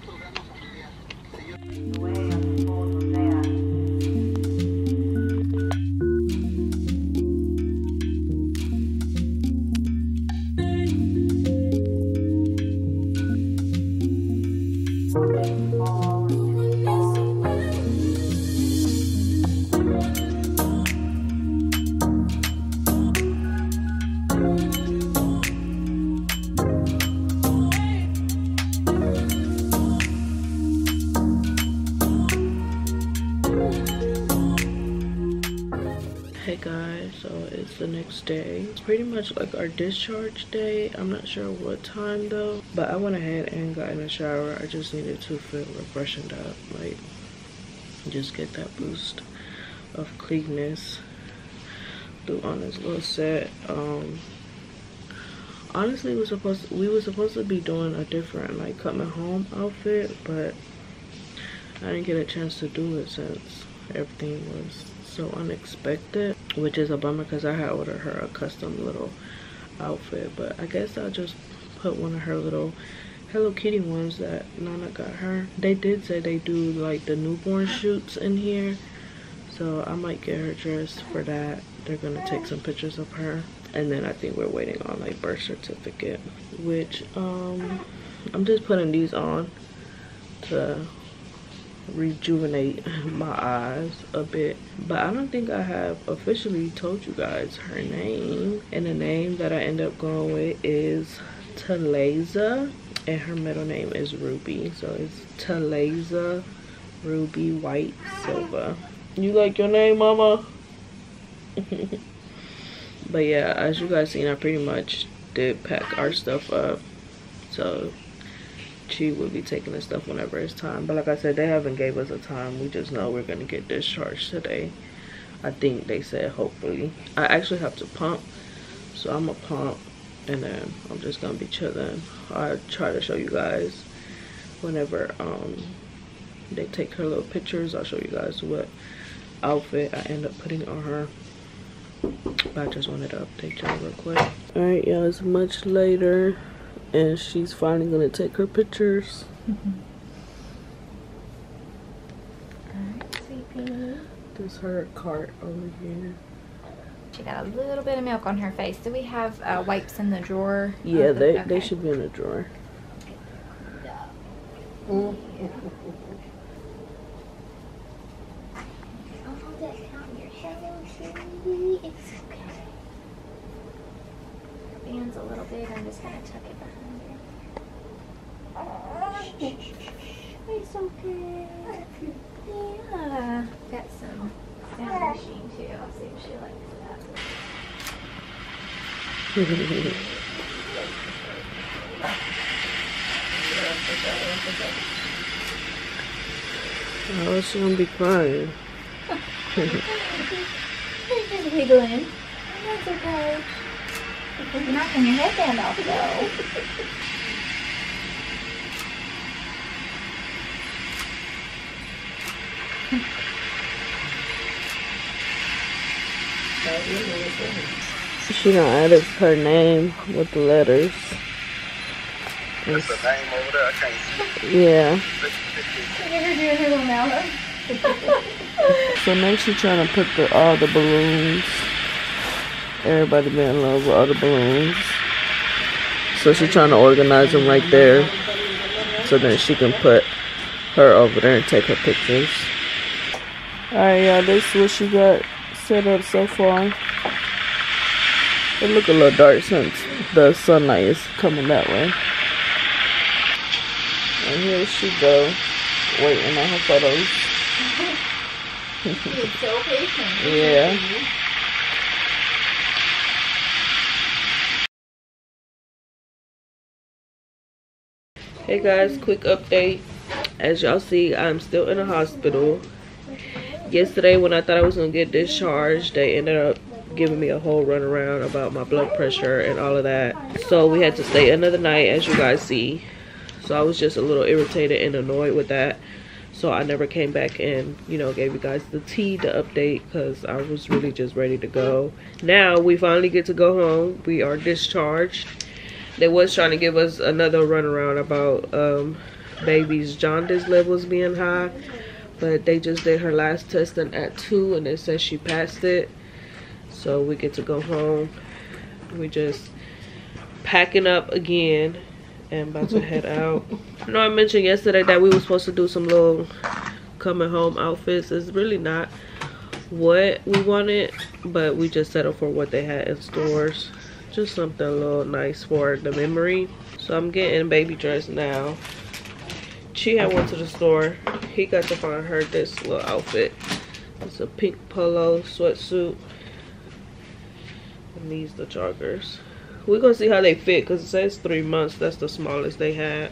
Guys so it's the next day. It's pretty much like our discharge day. I'm not sure what time though but i went ahead and got in the shower. I just needed to feel refreshed up like just get that boost of cleanness through on this little set. Um honestly we supposed to, we were supposed to be doing a different like coming home outfit but i didn't get a chance to do it since everything was so unexpected which is a bummer because i had ordered her a custom little outfit but i guess i'll just put one of her little hello kitty ones that nana got her. They did say they do like the newborn shoots in here so i might get her dressed for that. They're gonna take some pictures of her and then i think we're waiting on like birth certificate which um i'm just putting these on to rejuvenate my eyes a bit. But i don't think i have officially told you guys her name. And the name that i end up going with is Taleza and her middle name is Ruby. So it's Taleza Ruby White Silva you like your name mama? But yeah as you guys seen i pretty much did pack our stuff up. So she will be taking the stuff whenever it's time. But like i said they haven't gave us a time. We just know we're gonna get discharged today. I think they said hopefully. I actually have to pump so i'm gonna pump and then i'm just gonna be chilling. I try to show you guys whenever um they take her little pictures i'll show you guys what outfit i end up putting on her. But i just wanted to update y'all real quick. All right y'all it's much later and she's finally gonna take her pictures. There's her cart over here. She got a little bit of milk on her face. Do we have uh, wipes in the drawer? Yeah, the, they okay. they should be in the drawer. Band's a little big. I'm just gonna tuck it her. It's okay. Yeah. Got some sound machine too. I'll see if she likes that. Oh, she gonna be crying. She's just wiggling. That's okay. You're knocking your headband off though. She done added her name with the letters. That's the name over there. I can't see. Yeah. You're doing her little mouth. So now she's trying to put the all the balloons. Everybody be in love with all the balloons. So she's trying to organize them right there. So then she can put her over there and take her pictures. Alright y'all, this is what she got set up so far. It look a little dark since the sunlight is coming that way. And here she go, waiting on her photos. She's so patient. Yeah. Hey guys, quick update. As y'all see, I'm still in the hospital. Yesterday when I thought I was gonna get discharged, they ended up giving me a whole runaround about my blood pressure and all of that. So we had to stay another night as you guys see. So I was just a little irritated and annoyed with that. So I never came back and, you know, gave you guys the tea to update because I was really just ready to go. Now we finally get to go home. We are discharged. They was trying to give us another runaround about um, baby's jaundice levels being high. But they just did her last testing at 2 and it says she passed it. So we get to go home. We just packing up again and about to head out. I know I mentioned yesterday that we were supposed to do some little coming home outfits. It's really not what we wanted, but we just settled for what they had in stores. Just something a little nice for the memory. So I'm getting baby dressed now. She had went to the store. He got to find her this little outfit. It's a pink polo sweatsuit And these the joggers. We're gonna see how they fit because it says three months. That's the smallest they had.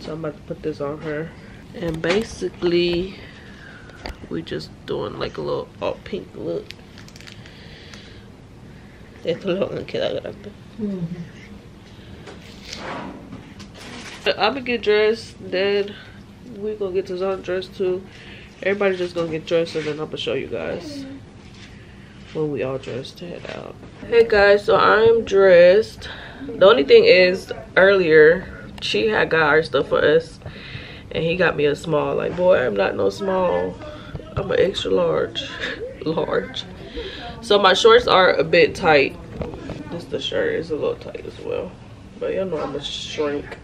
So I'm about to put this on her. And basically, we're just doing like a little all pink look. Esto es lo que queda grande. I'm gonna get dressed, then we gonna get to dressed too. Everybody just gonna get dressed and then I'm gonna show you guys when we all dressed to head out. Hey guys, so I'm dressed. The only thing is earlier she had got our stuff for us and he got me a small. Like boy, I'm not no small. I'm an extra large. large. So my shorts are a bit tight. This the shirt is a little tight as well. But y'all know I'm a shrink.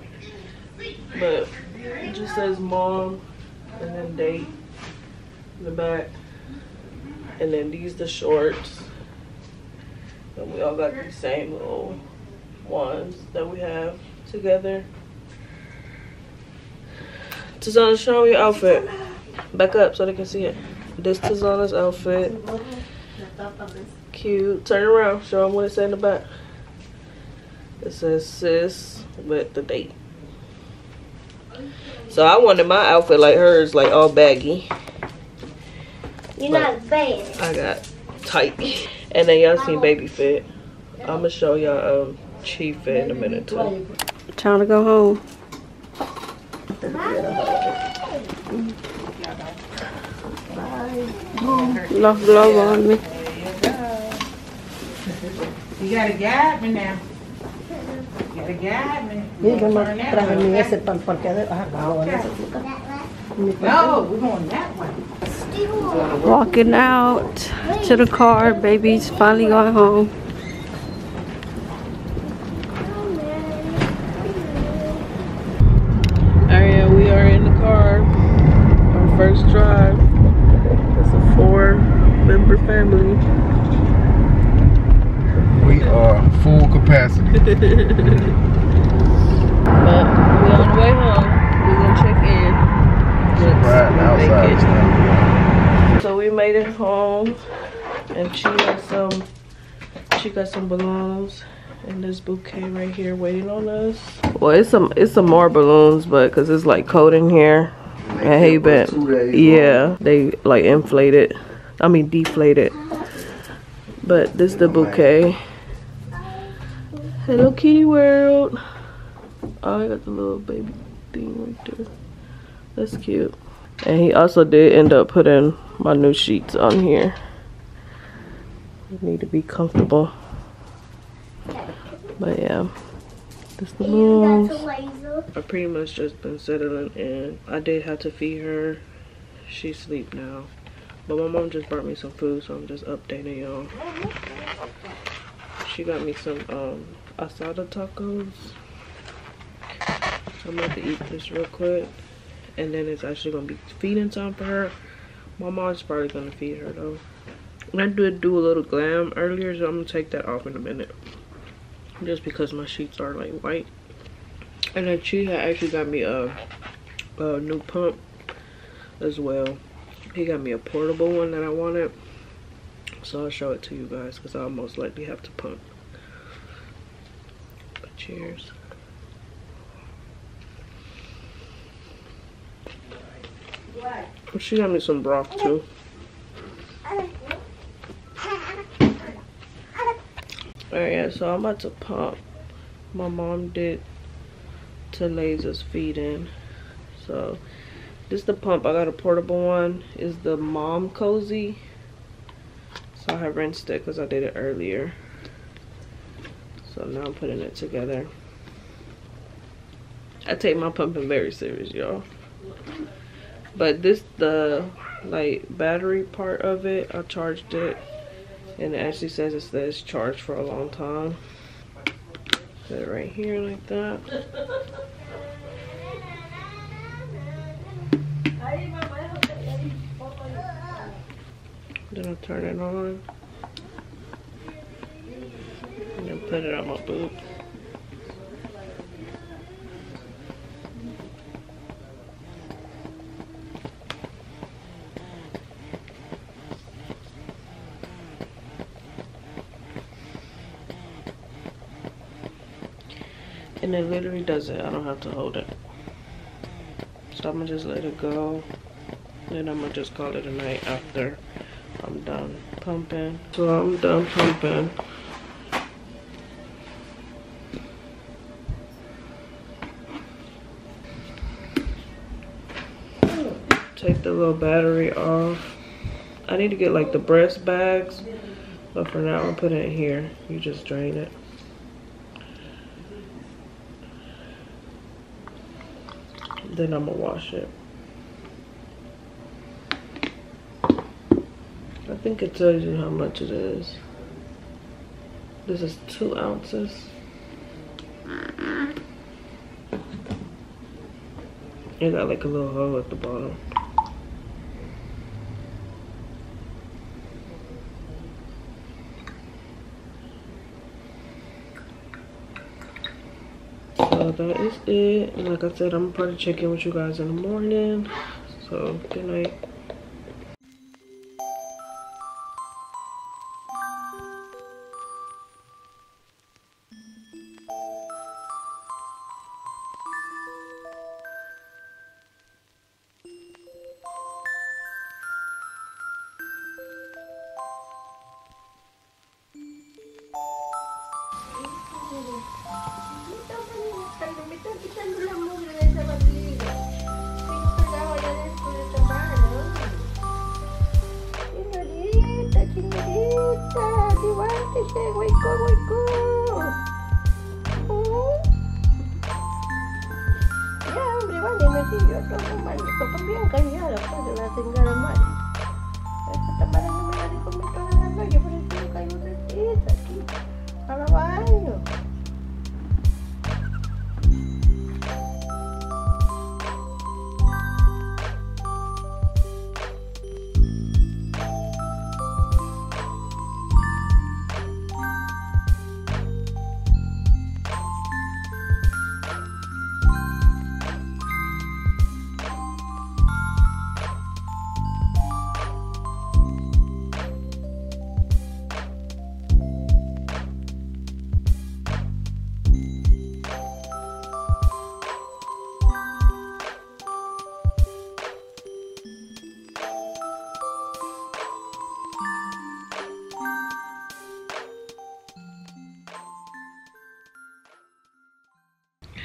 But it just says mom and then date in the back. And then these the shorts. And we all got the same little ones that we have together. Tazana, show me your outfit. Back up so they can see it. This Tazana's outfit. Cute. Turn around. Show them what it says in the back. It says sis with the date. So I wanted my outfit like hers, like all baggy. You're But not bad. I got tight. And then y'all seen baby fit. I'ma show y'all um chief fit in a minute too. Time to go home. Love glove on me. You gotta guide me now. You gotta guide me. Yo no Turn that traje way. ni ese pan porque ah, no, necesito. No, we're going that way. Walking out to the car. Baby's finally going home. Alright, we are in the car. Our first drive. It's a four member family. We are full capacity. But we on the way home. We're gonna check in. Outside. So we made it home and she got some she got some balloons and this bouquet right here waiting on us. Well it's some it's some more balloons but cause it's like cold in here. And he been yeah, they like inflated. I mean deflated. But this the bouquet. Hello Kitty World. Oh, I got the little baby thing right there. That's cute. And he also did end up putting my new sheets on here. Need to be comfortable. But yeah, this the balloons. I pretty much just been settling in. I did have to feed her. She's asleep now. But my mom just brought me some food, so I'm just updating y'all. She got me some um, asada tacos. I'm about to eat this real quick. And then it's actually going to be feeding time for her. My mom's probably going to feed her though. I did do a little glam earlier, so I'm going to take that off in a minute. Just because my sheets are like white. And then she had actually got me a, a new pump as well. He got me a portable one that I wanted. So I'll show it to you guys because I'll most likely have to pump. Cheers. She got me some broth too. Alright, yeah, so I'm about to pump. My mom did Taleza's feeding. So this is the pump. I got a portable one. Is the Momcozy. So I have rinsed it because I did it earlier. So now I'm putting it together. I take my pumping very serious, y'all. But this the like battery part of it, I charged it. And it actually says it says charged for a long time. Put it right here like that. Then I turn it on. put it on my boob. And it literally does it. I don't have to hold it. So I'm going to just let it go. Then I'm going to just call it a night after I'm done pumping. So I'm done pumping. Take the little battery off. I need to get like the breast bags. But for now, I'm putting it here. You just drain it. Then I'm gonna wash it. I think it tells you how much it is. This is two ounces. It got like a little hole at the bottom. Uh, so that is it. And like I said, I'm probably check in with you guys in the morning. So good night.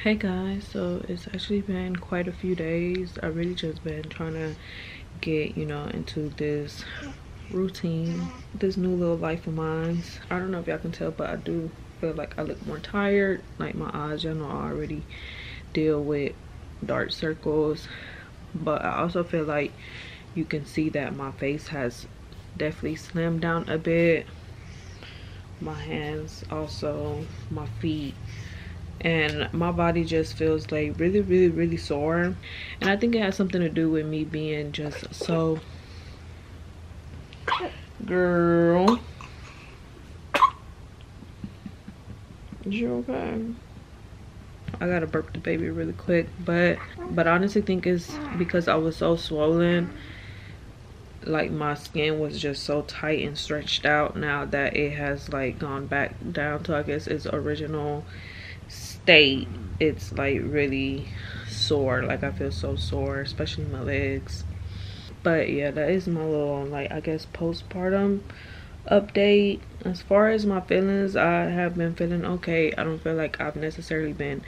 Hey guys. So it's actually been quite a few days. I really just been trying to get you know into this routine this new little life of mine. I don't know if y'all can tell but i do feel like i look more tired. Like my eyes y'all know i already deal with dark circles. But i also feel like you can see that my face has definitely slimmed down a bit. My hands also my feet and my body just feels like really really really sore. And i think it has something to do with me being just so girl. You okay? I gotta burp the baby really quick but but honestly think it's because i was so swollen. Like my skin was just so tight and stretched out now that it has like gone back down to i guess its original it's like really sore. Like i feel so sore especially my legs. But yeah that is my little like i guess postpartum update. As far as my feelings i have been feeling okay. I don't feel like i've necessarily been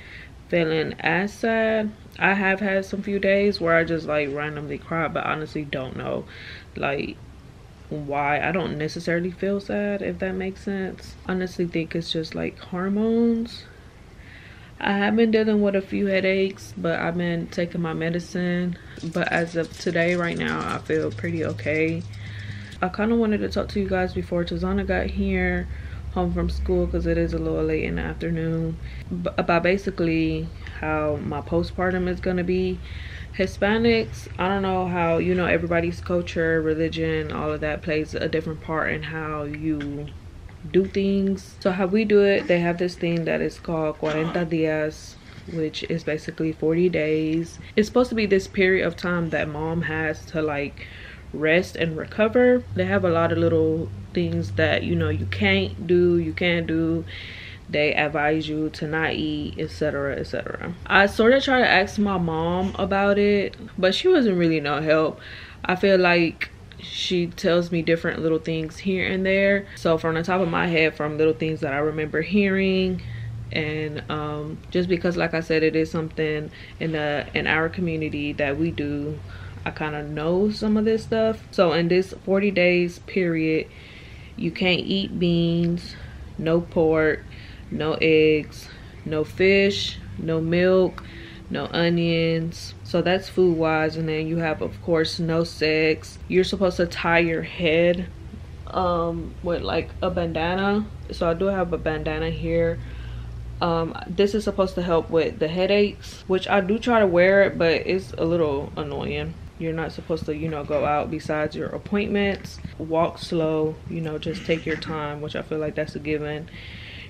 feeling as sad. I have had some few days where i just like randomly cry but honestly don't know like why. I don't necessarily feel sad if that makes sense. Honestly think it's just like hormones I have been dealing with a few headaches, but I've been taking my medicine. But as of today, right now, I feel pretty okay. I kind of wanted to talk to you guys before Tazana got here home from school because it is a little late in the afternoon about basically how my postpartum is going to be hispanics i don't know how you know everybody's culture religion all of that plays a different part in how you do things. So how we do it they have this thing that is called 40 dias which is basically 40 days. It's supposed to be this period of time that mom has to like rest and recover. They have a lot of little things that you know you can't do you can't do. They advise you to not eat etc etc i sort of tried to ask my mom about it but she wasn't really no help. I feel like she tells me different little things here and there. So from the top of my head from little things that i remember hearing and um, just because like i said it is something in the in our community that we do i kind of know some of this stuff. So in this 40 days period you can't eat beans no pork no eggs no fish no milk no onions. So that's food wise and then you have of course no sex. You're supposed to tie your head um with like a bandana. So i do have a bandana here. Um this is supposed to help with the headaches which i do try to wear it but it's a little annoying. You're not supposed to you know go out besides your appointments. Walk slow you know just take your time which i feel like that's a given.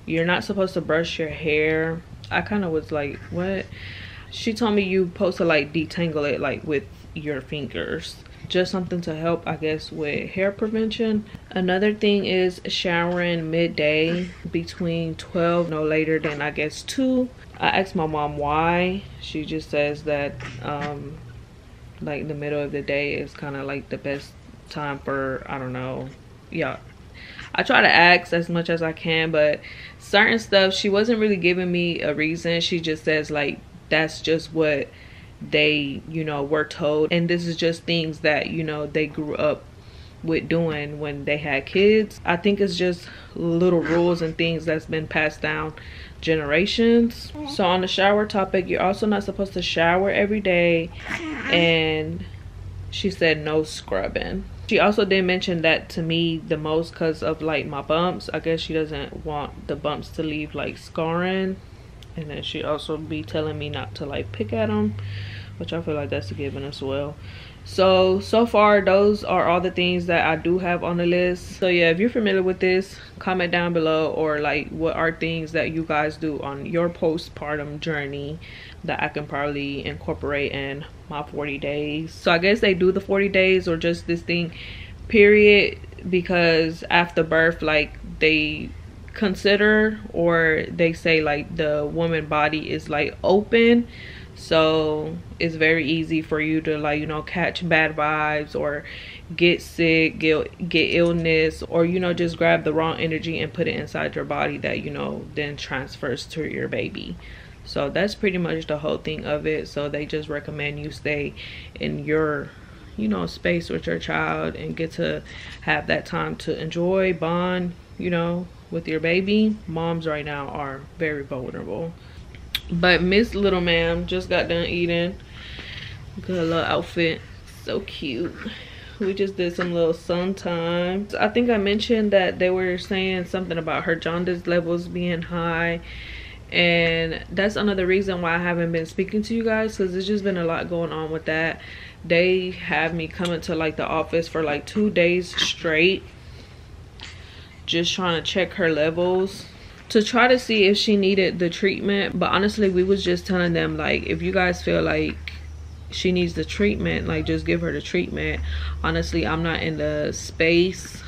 You're not supposed to brush your hair. I kind of was like what she told me you supposed to like detangle it like with your fingers. Just something to help i guess with hair prevention. Another thing is showering midday between 12 no later than i guess 2 i asked my mom why. She just says that um like the middle of the day is kind of like the best time for i don't know yeah. I try to ask as much as i can but certain stuff she wasn't really giving me a reason. She just says like that's just what they you know were told. And this is just things that you know they grew up with doing when they had kids. I think it's just little rules and things that's been passed down generations. Mm-hmm. So on the shower topic you're also not supposed to shower every day. And she said no scrubbing. She also did mention that to me the most because of like my bumps. I guess she doesn't want the bumps to leave like scarring and then she also be telling me not to like pick at them which i feel like that's a given as well. So so far those are all the things that i do have on the list. So yeah if you're familiar with this comment down below or like what are things that you guys do on your postpartum journey that i can probably incorporate in my 40 days. So i guess they do the 40 days or just this thing period because after birth like they consider or they say like the woman body is like open so it's very easy for you to like you know catch bad vibes or get sick get get illness or you know just grab the wrong energy and put it inside your body that you know then transfers to your baby. So that's pretty much the whole thing of it. So they just recommend you stay in your you know space with your child and get to have that time to enjoy bond you know with your baby moms right now are very vulnerable. But miss little ma'am just got done eating. Good little outfit. So cute. We just did some little sun time. I think i mentioned that they were saying something about her jaundice levels being high. And that's another reason why i haven't been speaking to you guys because there's just been a lot going on with that. They have me coming to like the office for like two days straight just trying to check her levels to try to see if she needed the treatment. But honestly we was just telling them like if you guys feel like she needs the treatment like just give her the treatment. Honestly i'm not in the space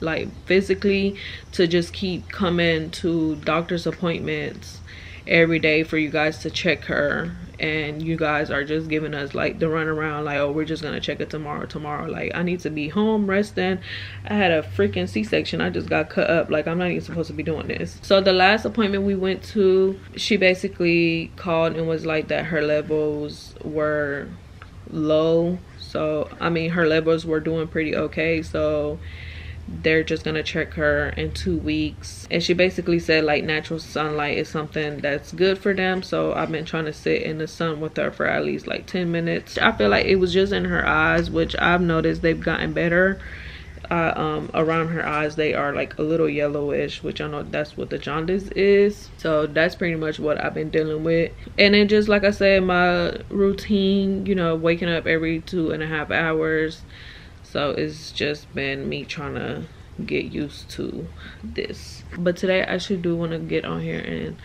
like physically to just keep coming to doctor's appointments every day for you guys to check her and you guys are just giving us like the run around like oh we're just gonna check it tomorrow tomorrow. Like i need to be home resting. I had a freaking c-section. I just got cut up. Like i'm not even supposed to be doing this. So the last appointment we went to she basically called and was like that her levels were low. So i mean her levels were doing pretty okay. So they're just gonna check her in two weeks. And she basically said like natural sunlight is something that's good for them. So i've been trying to sit in the sun with her for at least like 10 minutes. I feel like it was just in her eyes which i've noticed they've gotten better uh, um, around her eyes. They are like a little yellowish which i know that's what the jaundice is. So that's pretty much what i've been dealing with. And then just like i said my routine you know waking up every two and a half hours so it's just been me trying to get used to this. But today i actually do want to get on here and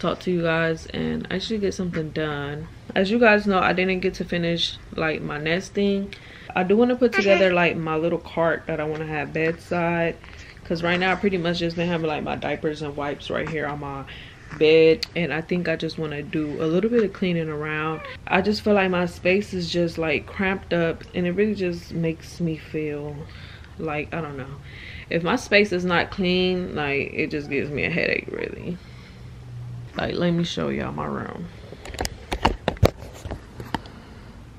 talk to you guys and actually get something done. As you guys know i didn't get to finish like my nesting. I do want to put together like my little cart that i want to have bedside. Because right now i pretty much just been having like my diapers and wipes right here on my bed and i think i just want to do a little bit of cleaning around. I just feel like my space is just like cramped up and it really just makes me feel like i don't know. If my space is not clean like it just gives me a headache really. Like let me show y'all my room.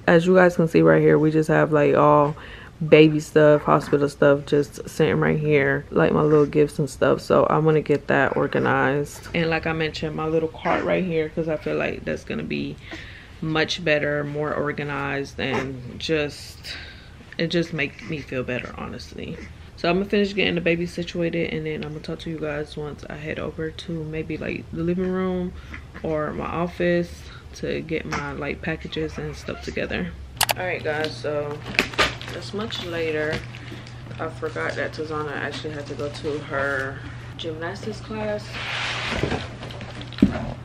As you guys can see right here we just have like all baby stuff hospital stuff just sitting right here like my little gifts and stuff. So I'm gonna get that organized. And like i mentioned my little cart right here because i feel like that's gonna be much better more organized and just it just make me feel better honestly. So i'm gonna finish getting the baby situated and then i'm gonna talk to you guys once i head over to maybe like the living room or my office to get my like packages and stuff together. All right guys so it's much later. I forgot that tazana actually had to go to her gymnastics class. Oh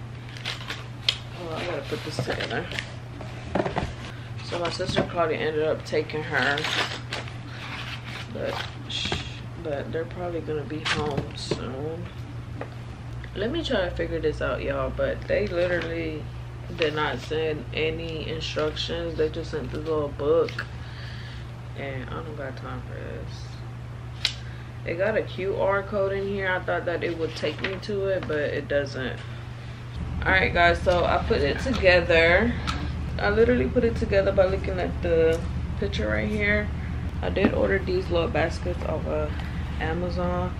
i gotta put this together. So my sister claudia ended up taking her but but they're probably gonna be home soon. Let me try to figure this out y'all but they literally did not send any instructions. They just sent this little book and i don't got time for this. It got a qr code in here. I thought that it would take me to it but it doesn't. All right guys so i put it together. I literally put it together by looking at the picture right here. I did order these little baskets off of amazon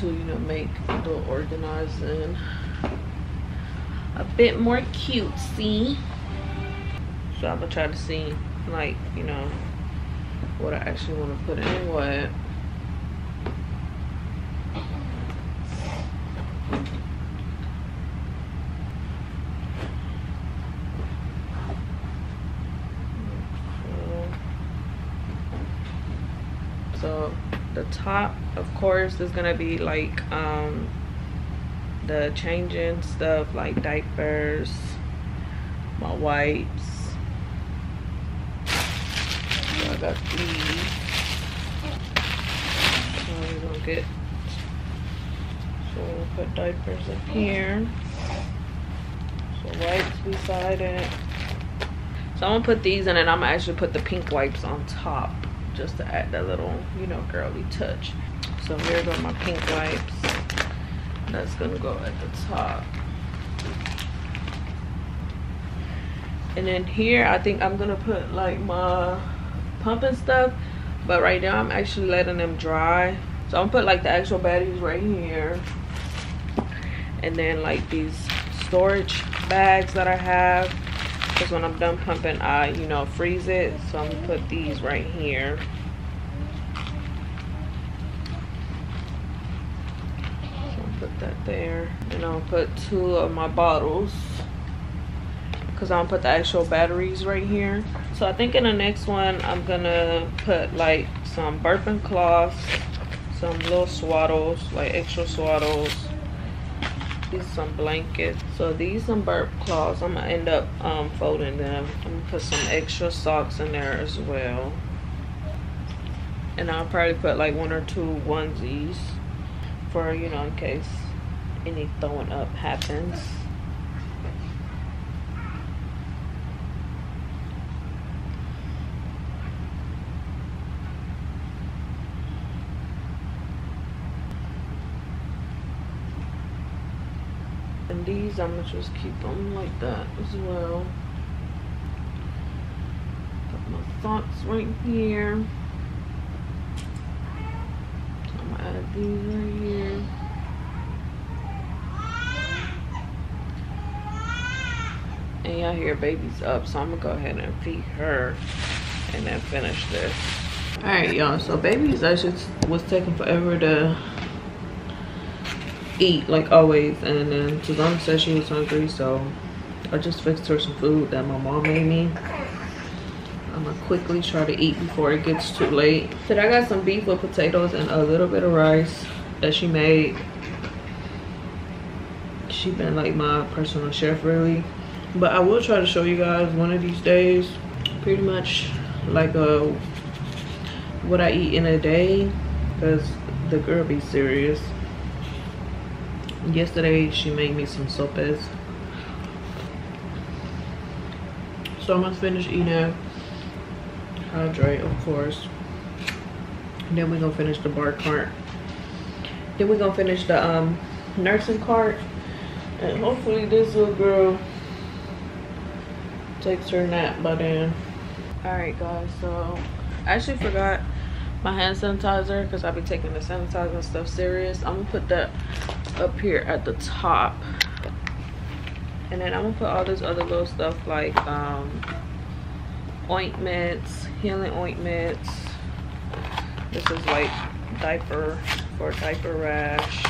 to you know make the organizing. A bit more cutesy. So I'm gonna try to see like, you know, what I actually want to put in what. So the top, of course, is gonna be like um the changing stuff like diapers, my wipes. I got these. So gonna get so we'll put diapers in here. So wipes beside it. So I'm gonna put these in and I'm gonna actually put the pink wipes on top just to add that little, you know, girly touch. So here go my pink wipes that's gonna go at the top and then here i think i'm gonna put like my pump and stuff but right now i'm actually letting them dry. So i'm gonna put like the actual batteries right here. And then like these storage bags that i have because when i'm done pumping i you know freeze it. So i'm gonna put these right here. I'll put that there. And I'll put two of my bottles because gonna put the actual batteries right here so I think in the next one I'm gonna put like some burping cloths some little swaddles like extra swaddles these some blankets. So these some burp cloths I'm gonna end up um, folding them. I'm gonna put some extra socks in there as well. And I'll probably put like one or two onesies for you know in case any throwing up happens. And these, I'm gonna just keep them like that as well. Put my socks right here. I'm gonna add these right here. and y'all hear baby's up so i'm gonna go ahead and feed her and then finish this all right y'all so baby's actually was taking forever to eat like always and then Tazana said she was hungry so I just fixed her some food that my mom made me I'm gonna quickly try to eat before it gets too late. Today I got some beef with potatoes and a little bit of rice that she made. She been like my personal chef really but i will try to show you guys one of these days pretty much like a uh, what i eat in a day because the girl be serious. Yesterday she made me some sopes. So I'm gonna finish eating. Hydrate, of course. And then we're gonna finish the bar cart. Then we're gonna finish the um nursing cart. And hopefully this little girl takes her nap by then. Alright guys, so I actually forgot my hand sanitizer because I've been taking the sanitizer stuff serious. I'm gonna put that up here at the top. And then I'm gonna put all this other little stuff like um, ointments, healing ointments. This is like diaper for diaper rash.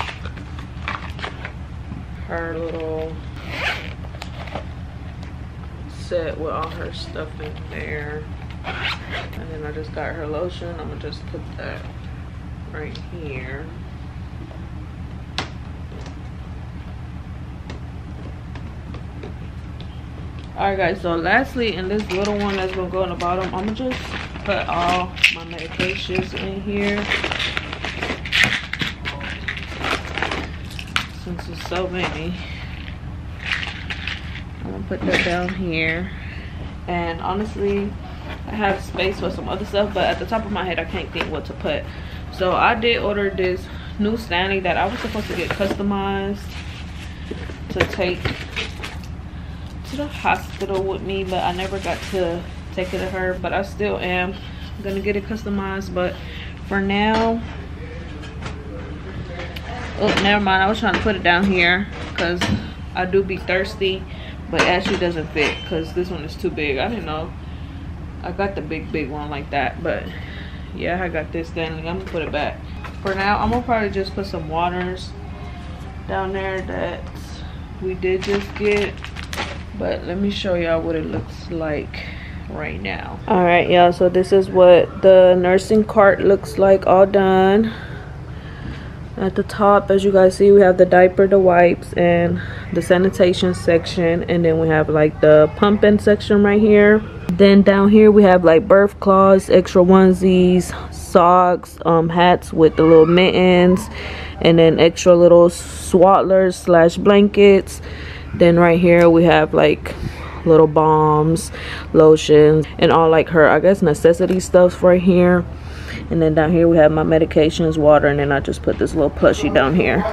Her little set with all her stuff in there. And then I just got her lotion. I'm gonna just put that right here. Alright guys, so lastly in this little one that's gonna go in the bottom, I'm gonna just put all my medications in here. Since it's so many. I'm gonna put that down here. And honestly, I have space for some other stuff, but at the top of my head, I can't think what to put. So I did order this new Stanley that I was supposed to get customized to take to the hospital with me, but I never got to take it to her. But I still am gonna get it customized. But for now, oh, never mind. I was trying to put it down here because I do be thirsty, but it actually doesn't fit because this one is too big. I didn't know. I got the big, big one like that, but yeah, I got this Stanley. I'm gonna put it back. For now, I'm gonna probably just put some waters down there that we did just get. But let me show y'all what it looks like right now. All right, y'all, so this is what the nursing cart looks like all done. At the top, as you guys see, we have the diaper, the wipes, and the sanitation section. And then we have like the pumping section right here. Then down here we have like birth cloths, extra onesies, socks, um, hats with the little mittens, and then extra little swaddlers slash blankets. Then right here we have like little balms, lotions, and all like her, I guess, necessity stuff right here. And then down here we have my medications water and then i just put this little plushie down here.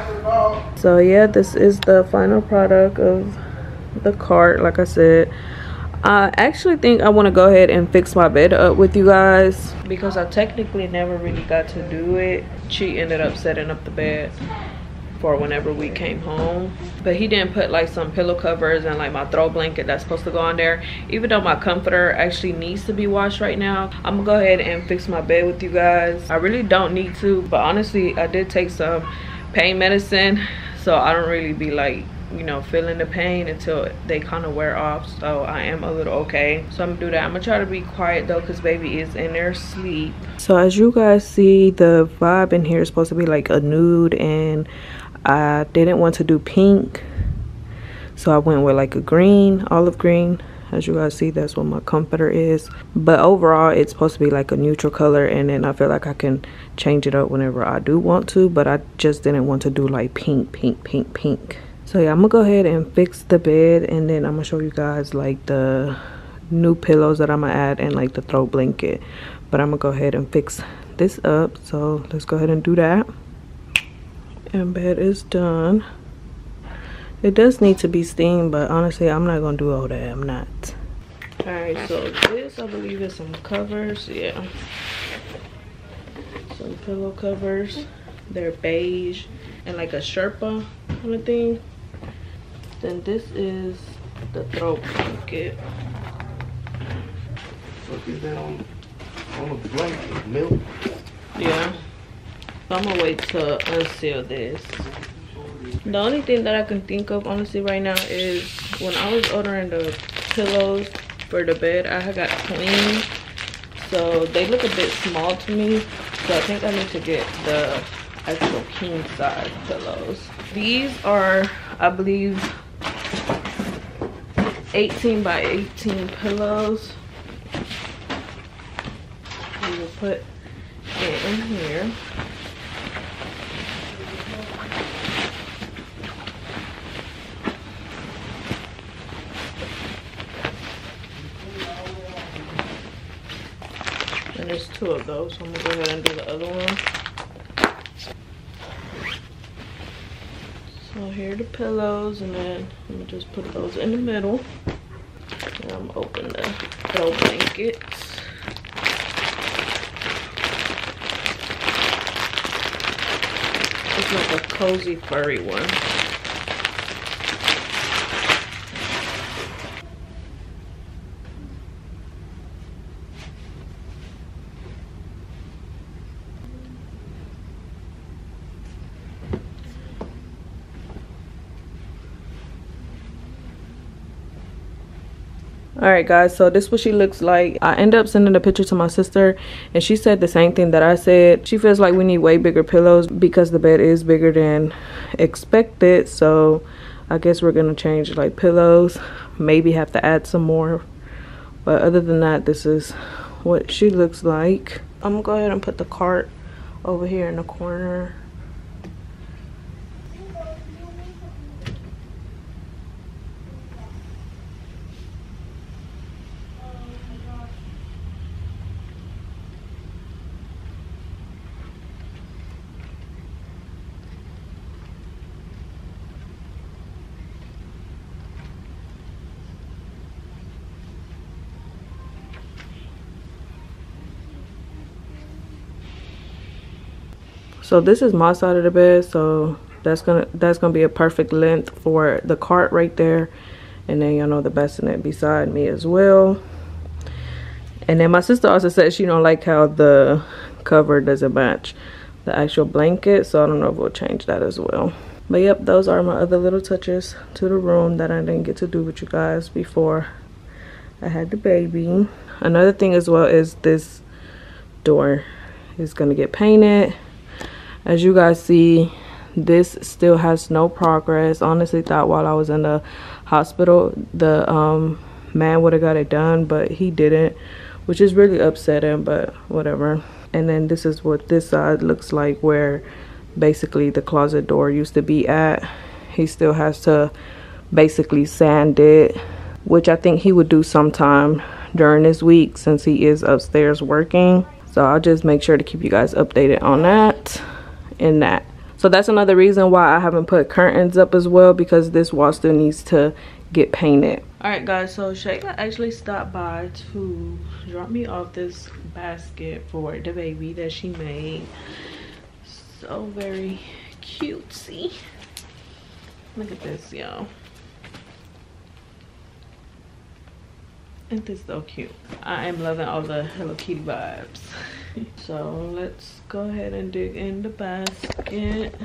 So yeah this is the final product of the cart like i said. I actually think i want to go ahead and fix my bed up with you guys because i technically never really got to do it. She ended up setting up the bed for whenever we came home. But he didn't put like some pillow covers and like my throw blanket that's supposed to go on there. Even though my comforter actually needs to be washed right now i'm gonna go ahead and fix my bed with you guys. I really don't need to but honestly i did take some pain medicine so i don't really be like you know feeling the pain until they kind of wear off so i am a little okay. So i'm gonna do that. I'm gonna try to be quiet though because baby is in there sleep. So as you guys see the vibe in here is supposed to be like a nude and I didn't want to do pink so I went with like a green olive green. As you guys see that's what my comforter is. But overall it's supposed to be like a neutral color and then I feel like I can change it up whenever I do want to but I just didn't want to do like pink pink pink pink. So yeah I'm gonna go ahead and fix the bed and then I'm gonna show you guys like the new pillows that I'm gonna add and like the throw blanket. But I'm gonna go ahead and fix this up so let's go ahead and do that and bed is done. It does need to be steamed but honestly i'm not gonna do all that. I'm not. All right so this i believe is some covers yeah. Some pillow covers. They're beige and like a sherpa kind of thing. Then this is the throw blanket What is that on, on the blanket? Milk? yeah I'm gonna wait to unseal this. The only thing that I can think of honestly right now is when I was ordering the pillows for the bed, I got clean. So they look a bit small to me. So I think I need to get the actual king size pillows. These are, I believe, 18 by 18 pillows. We will put it in here. And there's two of those, so I'm gonna go ahead and do the other one. So here are the pillows, and then I'm gonna just put those in the middle. And I'm open the throw blankets. It's like a cozy furry one. Right guys so this is what she looks like. I end up sending a picture to my sister and she said the same thing that i said. She feels like we need way bigger pillows because the bed is bigger than expected so i guess we're gonna change like pillows maybe have to add some more. But other than that this is what she looks like. I'm gonna go ahead and put the cart over here in the corner so this is my side of the bed so that's gonna that's gonna be a perfect length for the cart right there. And then y'all know the bassinet beside me as well. And then my sister also said she don't like how the cover doesn't match the actual blanket so i don't know if we'll change that as well. But yep those are my other little touches to the room that i didn't get to do with you guys before i had the baby. Another thing as well is this door is gonna get painted as you guys see this still has no progress. Honestly thought while i was in the hospital the um, man would have got it done but he didn't which is really upsetting but whatever. And then this is what this side looks like where basically the closet door used to be at. He still has to basically sand it which i think he would do sometime during this week since he is upstairs working. So i'll just make sure to keep you guys updated on that in that. So that's another reason why i haven't put curtains up as well because this wall still needs to get painted. All right guys so shayla actually stopped by to drop me off this basket for the baby that she made. So very cutesy. Look at this y'all. Isn't this so cute? I am loving all the Hello Kitty vibes. so let's go ahead and dig in the basket.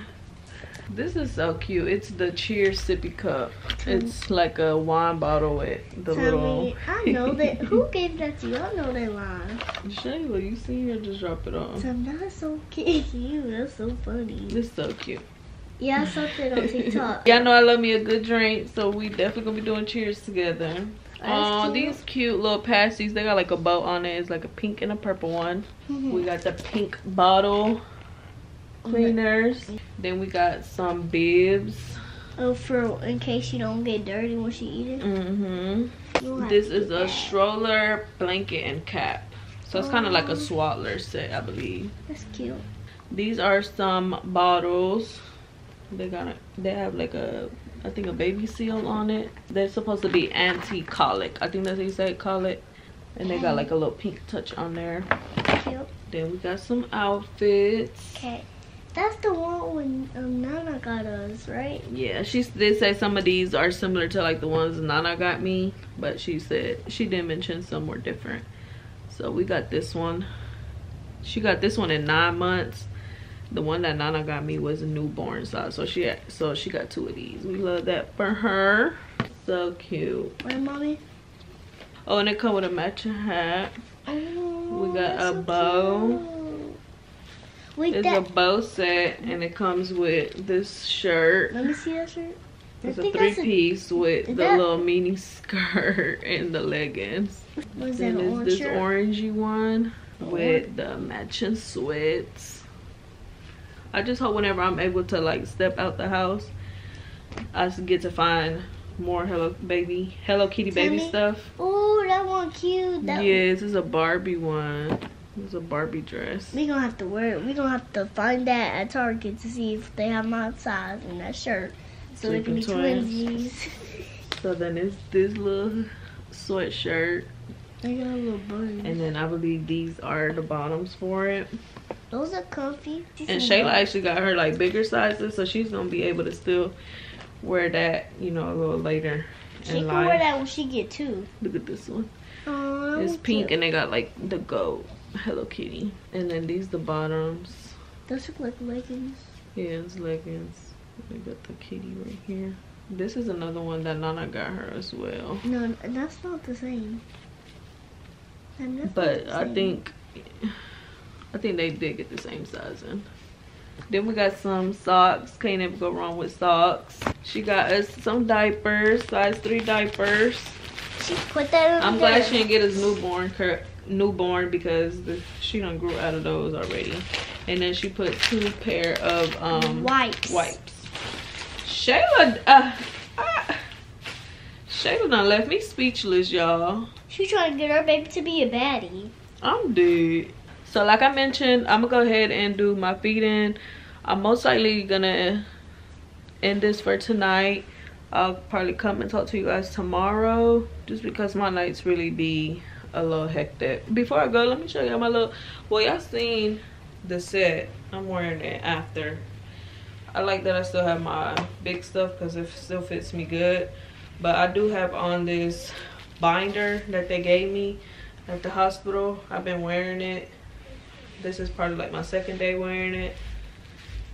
This is so cute. It's the Cheers sippy cup. Hmm. It's like a wine bottle with the Tell little. me, I know that. Who gave that to you? I know that line. Shayla, you see her just drop it on. So that's so cute. That's so funny. It's so cute. Yeah, that on TikTok. Y'all know I love me a good drink, so we definitely gonna be doing cheers together. Oh, these cute little pasties. They got like a bow on it. It's like a pink and a purple one. Mhm. We got the pink bottle cleaners. Then we got some bibs. Oh, for in case you don't get dirty when she eat it. Mm-hmm. This is a that. stroller, blanket, and cap. So it's kind of like a swaddler set, I believe. That's cute. These are some bottles. They got a, they have like a I think a baby seal on it. They're supposed to be anti-colic. I think that's how you say colic. And they got like a little pink touch on there. Cute. Then we got some outfits. Okay. That's the one when um, Nana got us, right? Yeah, she did say some of these are similar to like the ones Nana got me, but she said she did mention some were different. So we got this one. She got this one in nine months. The one that Nana got me was a newborn size, so she had, so she got two of these. We love that for her. So cute. Right, mommy? Oh, and it come with a matching hat. Oh, We got a so bow. cute. Wait, It's that. a bow set, and it comes with this shirt. Let me see that shirt. It's a three a- piece with the that- little mini skirt and the leggings. Was that Then an there's orange this shirt? orangey one with the matching sweats. I just hope whenever I'm able to like step out the house, I get to find more Hello Baby, Hello Kitty baby stuff. Oh, that one cute. That yeah, this is a Barbie one. This is a Barbie dress. We gonna have to wear it. We gonna have to find that at Target to see if they have my size in that shirt, so we can be Sleeping twins. twinsies. So then it's this little sweatshirt. They got a little bird. And then I believe these are the bottoms for it. Those are comfy. And Shayla actually got her like bigger sizes, so she's gonna be able to still wear that, you know, a little later She in can life. wear that when she get two. Look at this one. Oh, It's pink and they got like the gold Hello Kitty. And then these the bottoms. Those look like leggings. Yeah, it's leggings. They got the kitty right here. This is another one that Nana got her as well. No, that's not the same. And that's not But I think I think they did get the same sizing. Then we got some socks. Can't ever go wrong with socks. She got us some diapers, size three diapers. She put that. I'm glad there. she didn't get us newborn newborn because the, she done grew out of those already. And then she put two pair of um Wipes. Wipes. Shayla, uh, uh, Shayla done left me speechless, y'all. She trying to get her baby to be a baddie. I'm dead. So like I mentioned, I'm gonna go ahead and do my feeding. I'm most likely gonna end this for tonight. I'll probably come and talk to you guys tomorrow just because my nights really be a little hectic. Before I go, let me show y'all my little, well y'all seen the set. I'm wearing it after. I like that I still have my big stuff because it still fits me good. But I do have on this binder that they gave me at the hospital. I've been wearing it. This is probably like my second day wearing it.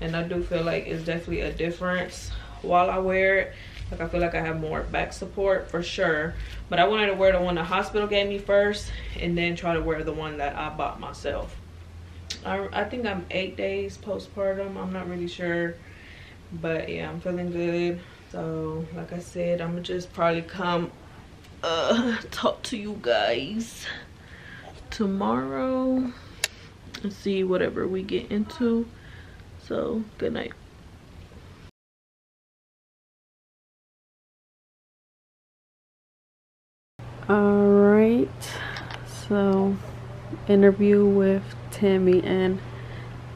And I do feel like it's definitely a difference while I wear it. Like I feel like I have more back support for sure. But I wanted to wear the one the hospital gave me first and then try to wear the one that I bought myself. I, I think I'm eight days postpartum. I'm not really sure. But yeah, I'm feeling good. So like I said, I'm gonna just probably come uh talk to you guys tomorrow and see whatever we get into. So good night. All right. So, interview with Tammy and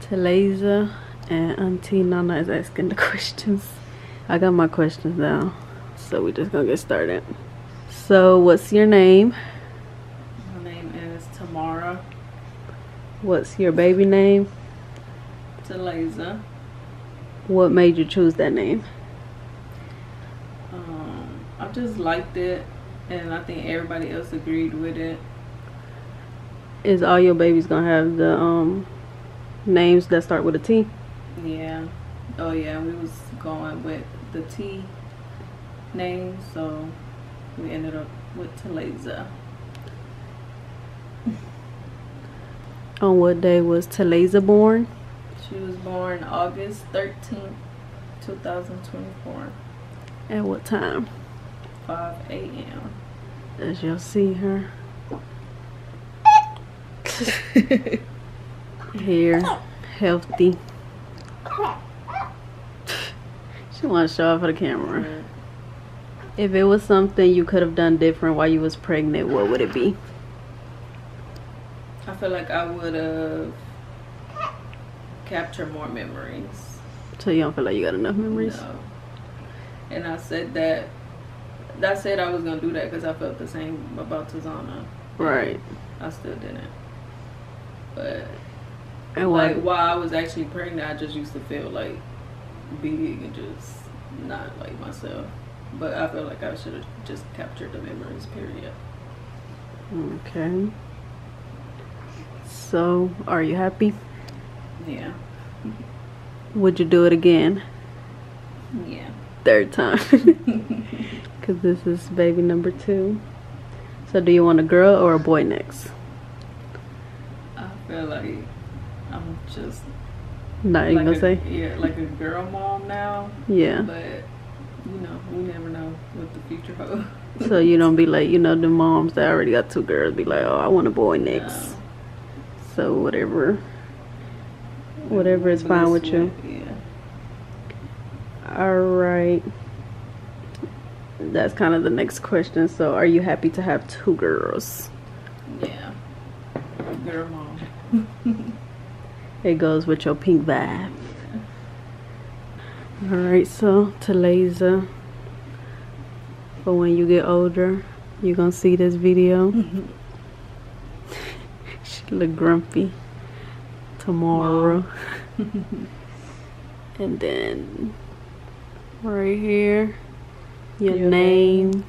Taleza, and Auntie Nana is asking the questions. I got my questions down, so we just gonna get started. So, what's your name? My name is Tamara What's your baby name? Taleza. What made you choose that name? Um, I just liked it, and I think everybody else agreed with it. Is all your babies gonna have the um names that start with a T? Yeah. Oh yeah, we was going with the T name, so we ended up with Taleza. On what day was Taleza born? She was born August 13th, 2024, At what time? 5 a.m. As you'll see her. Hair, healthy. She wants to show off for the camera. If it was something you could have done different while you was pregnant, what would it be? I feel like I would have captured more memories. So you don't feel like you got enough memories? No. And I said that. I said I was gonna do that because I felt the same about Tazana. Right. I still didn't. But And why? like while I was actually pregnant, I just used to feel like big and just not like myself. But I feel like I should have just captured the memories. Period. Okay. So, are you happy? Yeah. Would you do it again? Yeah. Third time. Because this is baby number two. So, do you want a girl or a boy next? I feel like I'm just Not even like gonna a, say? yeah, like a girl mom now. Yeah. But you know, we never know what the future holds. So, you don't be like, you know, the moms that already got two girls be like, oh, I want a boy next. So, whatever Whatever is fine with you. Yeah. All right. That's kind of the next question. So, are you happy to have two girls? Yeah. Girl mom. It goes with your pink vibe. All right, so Taleza, for when you get older, you're gonna see this video. she look grumpy tomorrow. and then right here, your, Your name,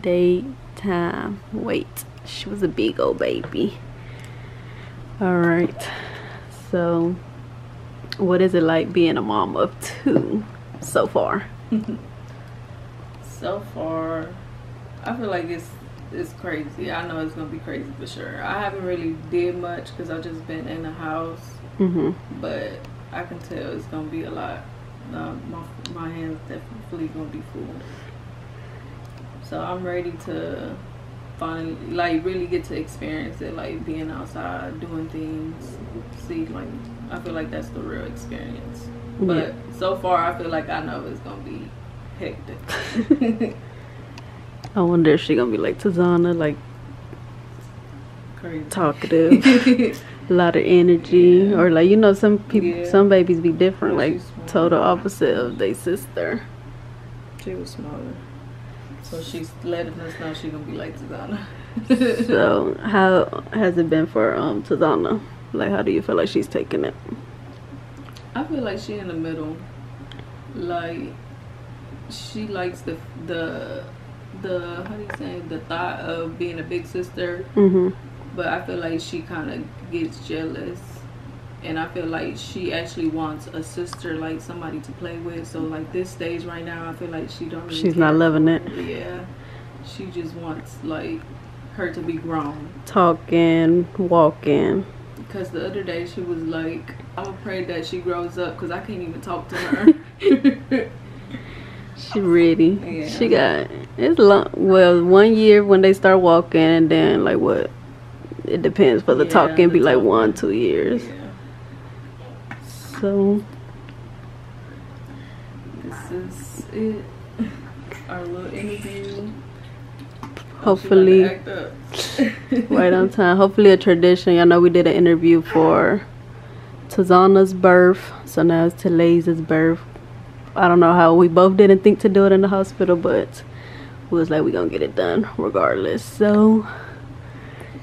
date, time. Wait, she was a big old baby. All right, so what is it like being a mom of two so far? So far, I feel like it's it's crazy. I know it's gonna be crazy for sure. I haven't really did much because I've just been in the house, Mm-hmm. but I can tell it's gonna be a lot. Uh, my my hands definitely gonna be full. So I'm ready to finally like really get to experience it, like being outside, doing things, see like I feel like that's the real experience. But so far, I feel like I know it's gonna be hectic. I wonder if she gonna be like Tazana, like Crazy. talkative, a lot of energy, or like you know some people, Yeah. some babies be different, Yeah, like total opposite of their sister. She was smaller. So she's letting us know she gonna be like Tazana. so how has it been for um Tazana? Like how do you feel like she's taking it? I feel like she in the middle. Like she likes the the the how do you say the thought of being a big sister, Mm-hmm. but I feel like she kind of gets jealous. And I feel like she actually wants a sister, like somebody to play with. So like this stage right now, I feel like she don't. Really She's not loving it. Yeah, she just wants like her to be grown. Talking, walking. Because the other day she was like, I'm afraid that she grows up because I can't even talk to her. She ready. Yeah. She got it's long. Well, one year when they start walking, and then like what? It depends. but the Yeah, talking, the be like one, two years. So this is it. Our little interview. hopefully, She about to act up. right on time. Hopefully, a tradition. I know we did an interview for Tazana's birth, so now it's Taleza's birth. I don't know how we both didn't think to do it in the hospital, but we was like we gonna get it done regardless. So,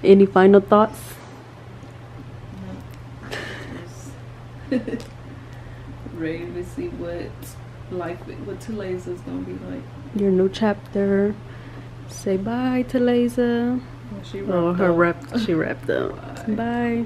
any final thoughts? Ready to see what life, what Tula's is gonna be like. Your new chapter. Say bye to she oh, wrapped oh, her up. wrap. She wrapped up. Bye. Bye.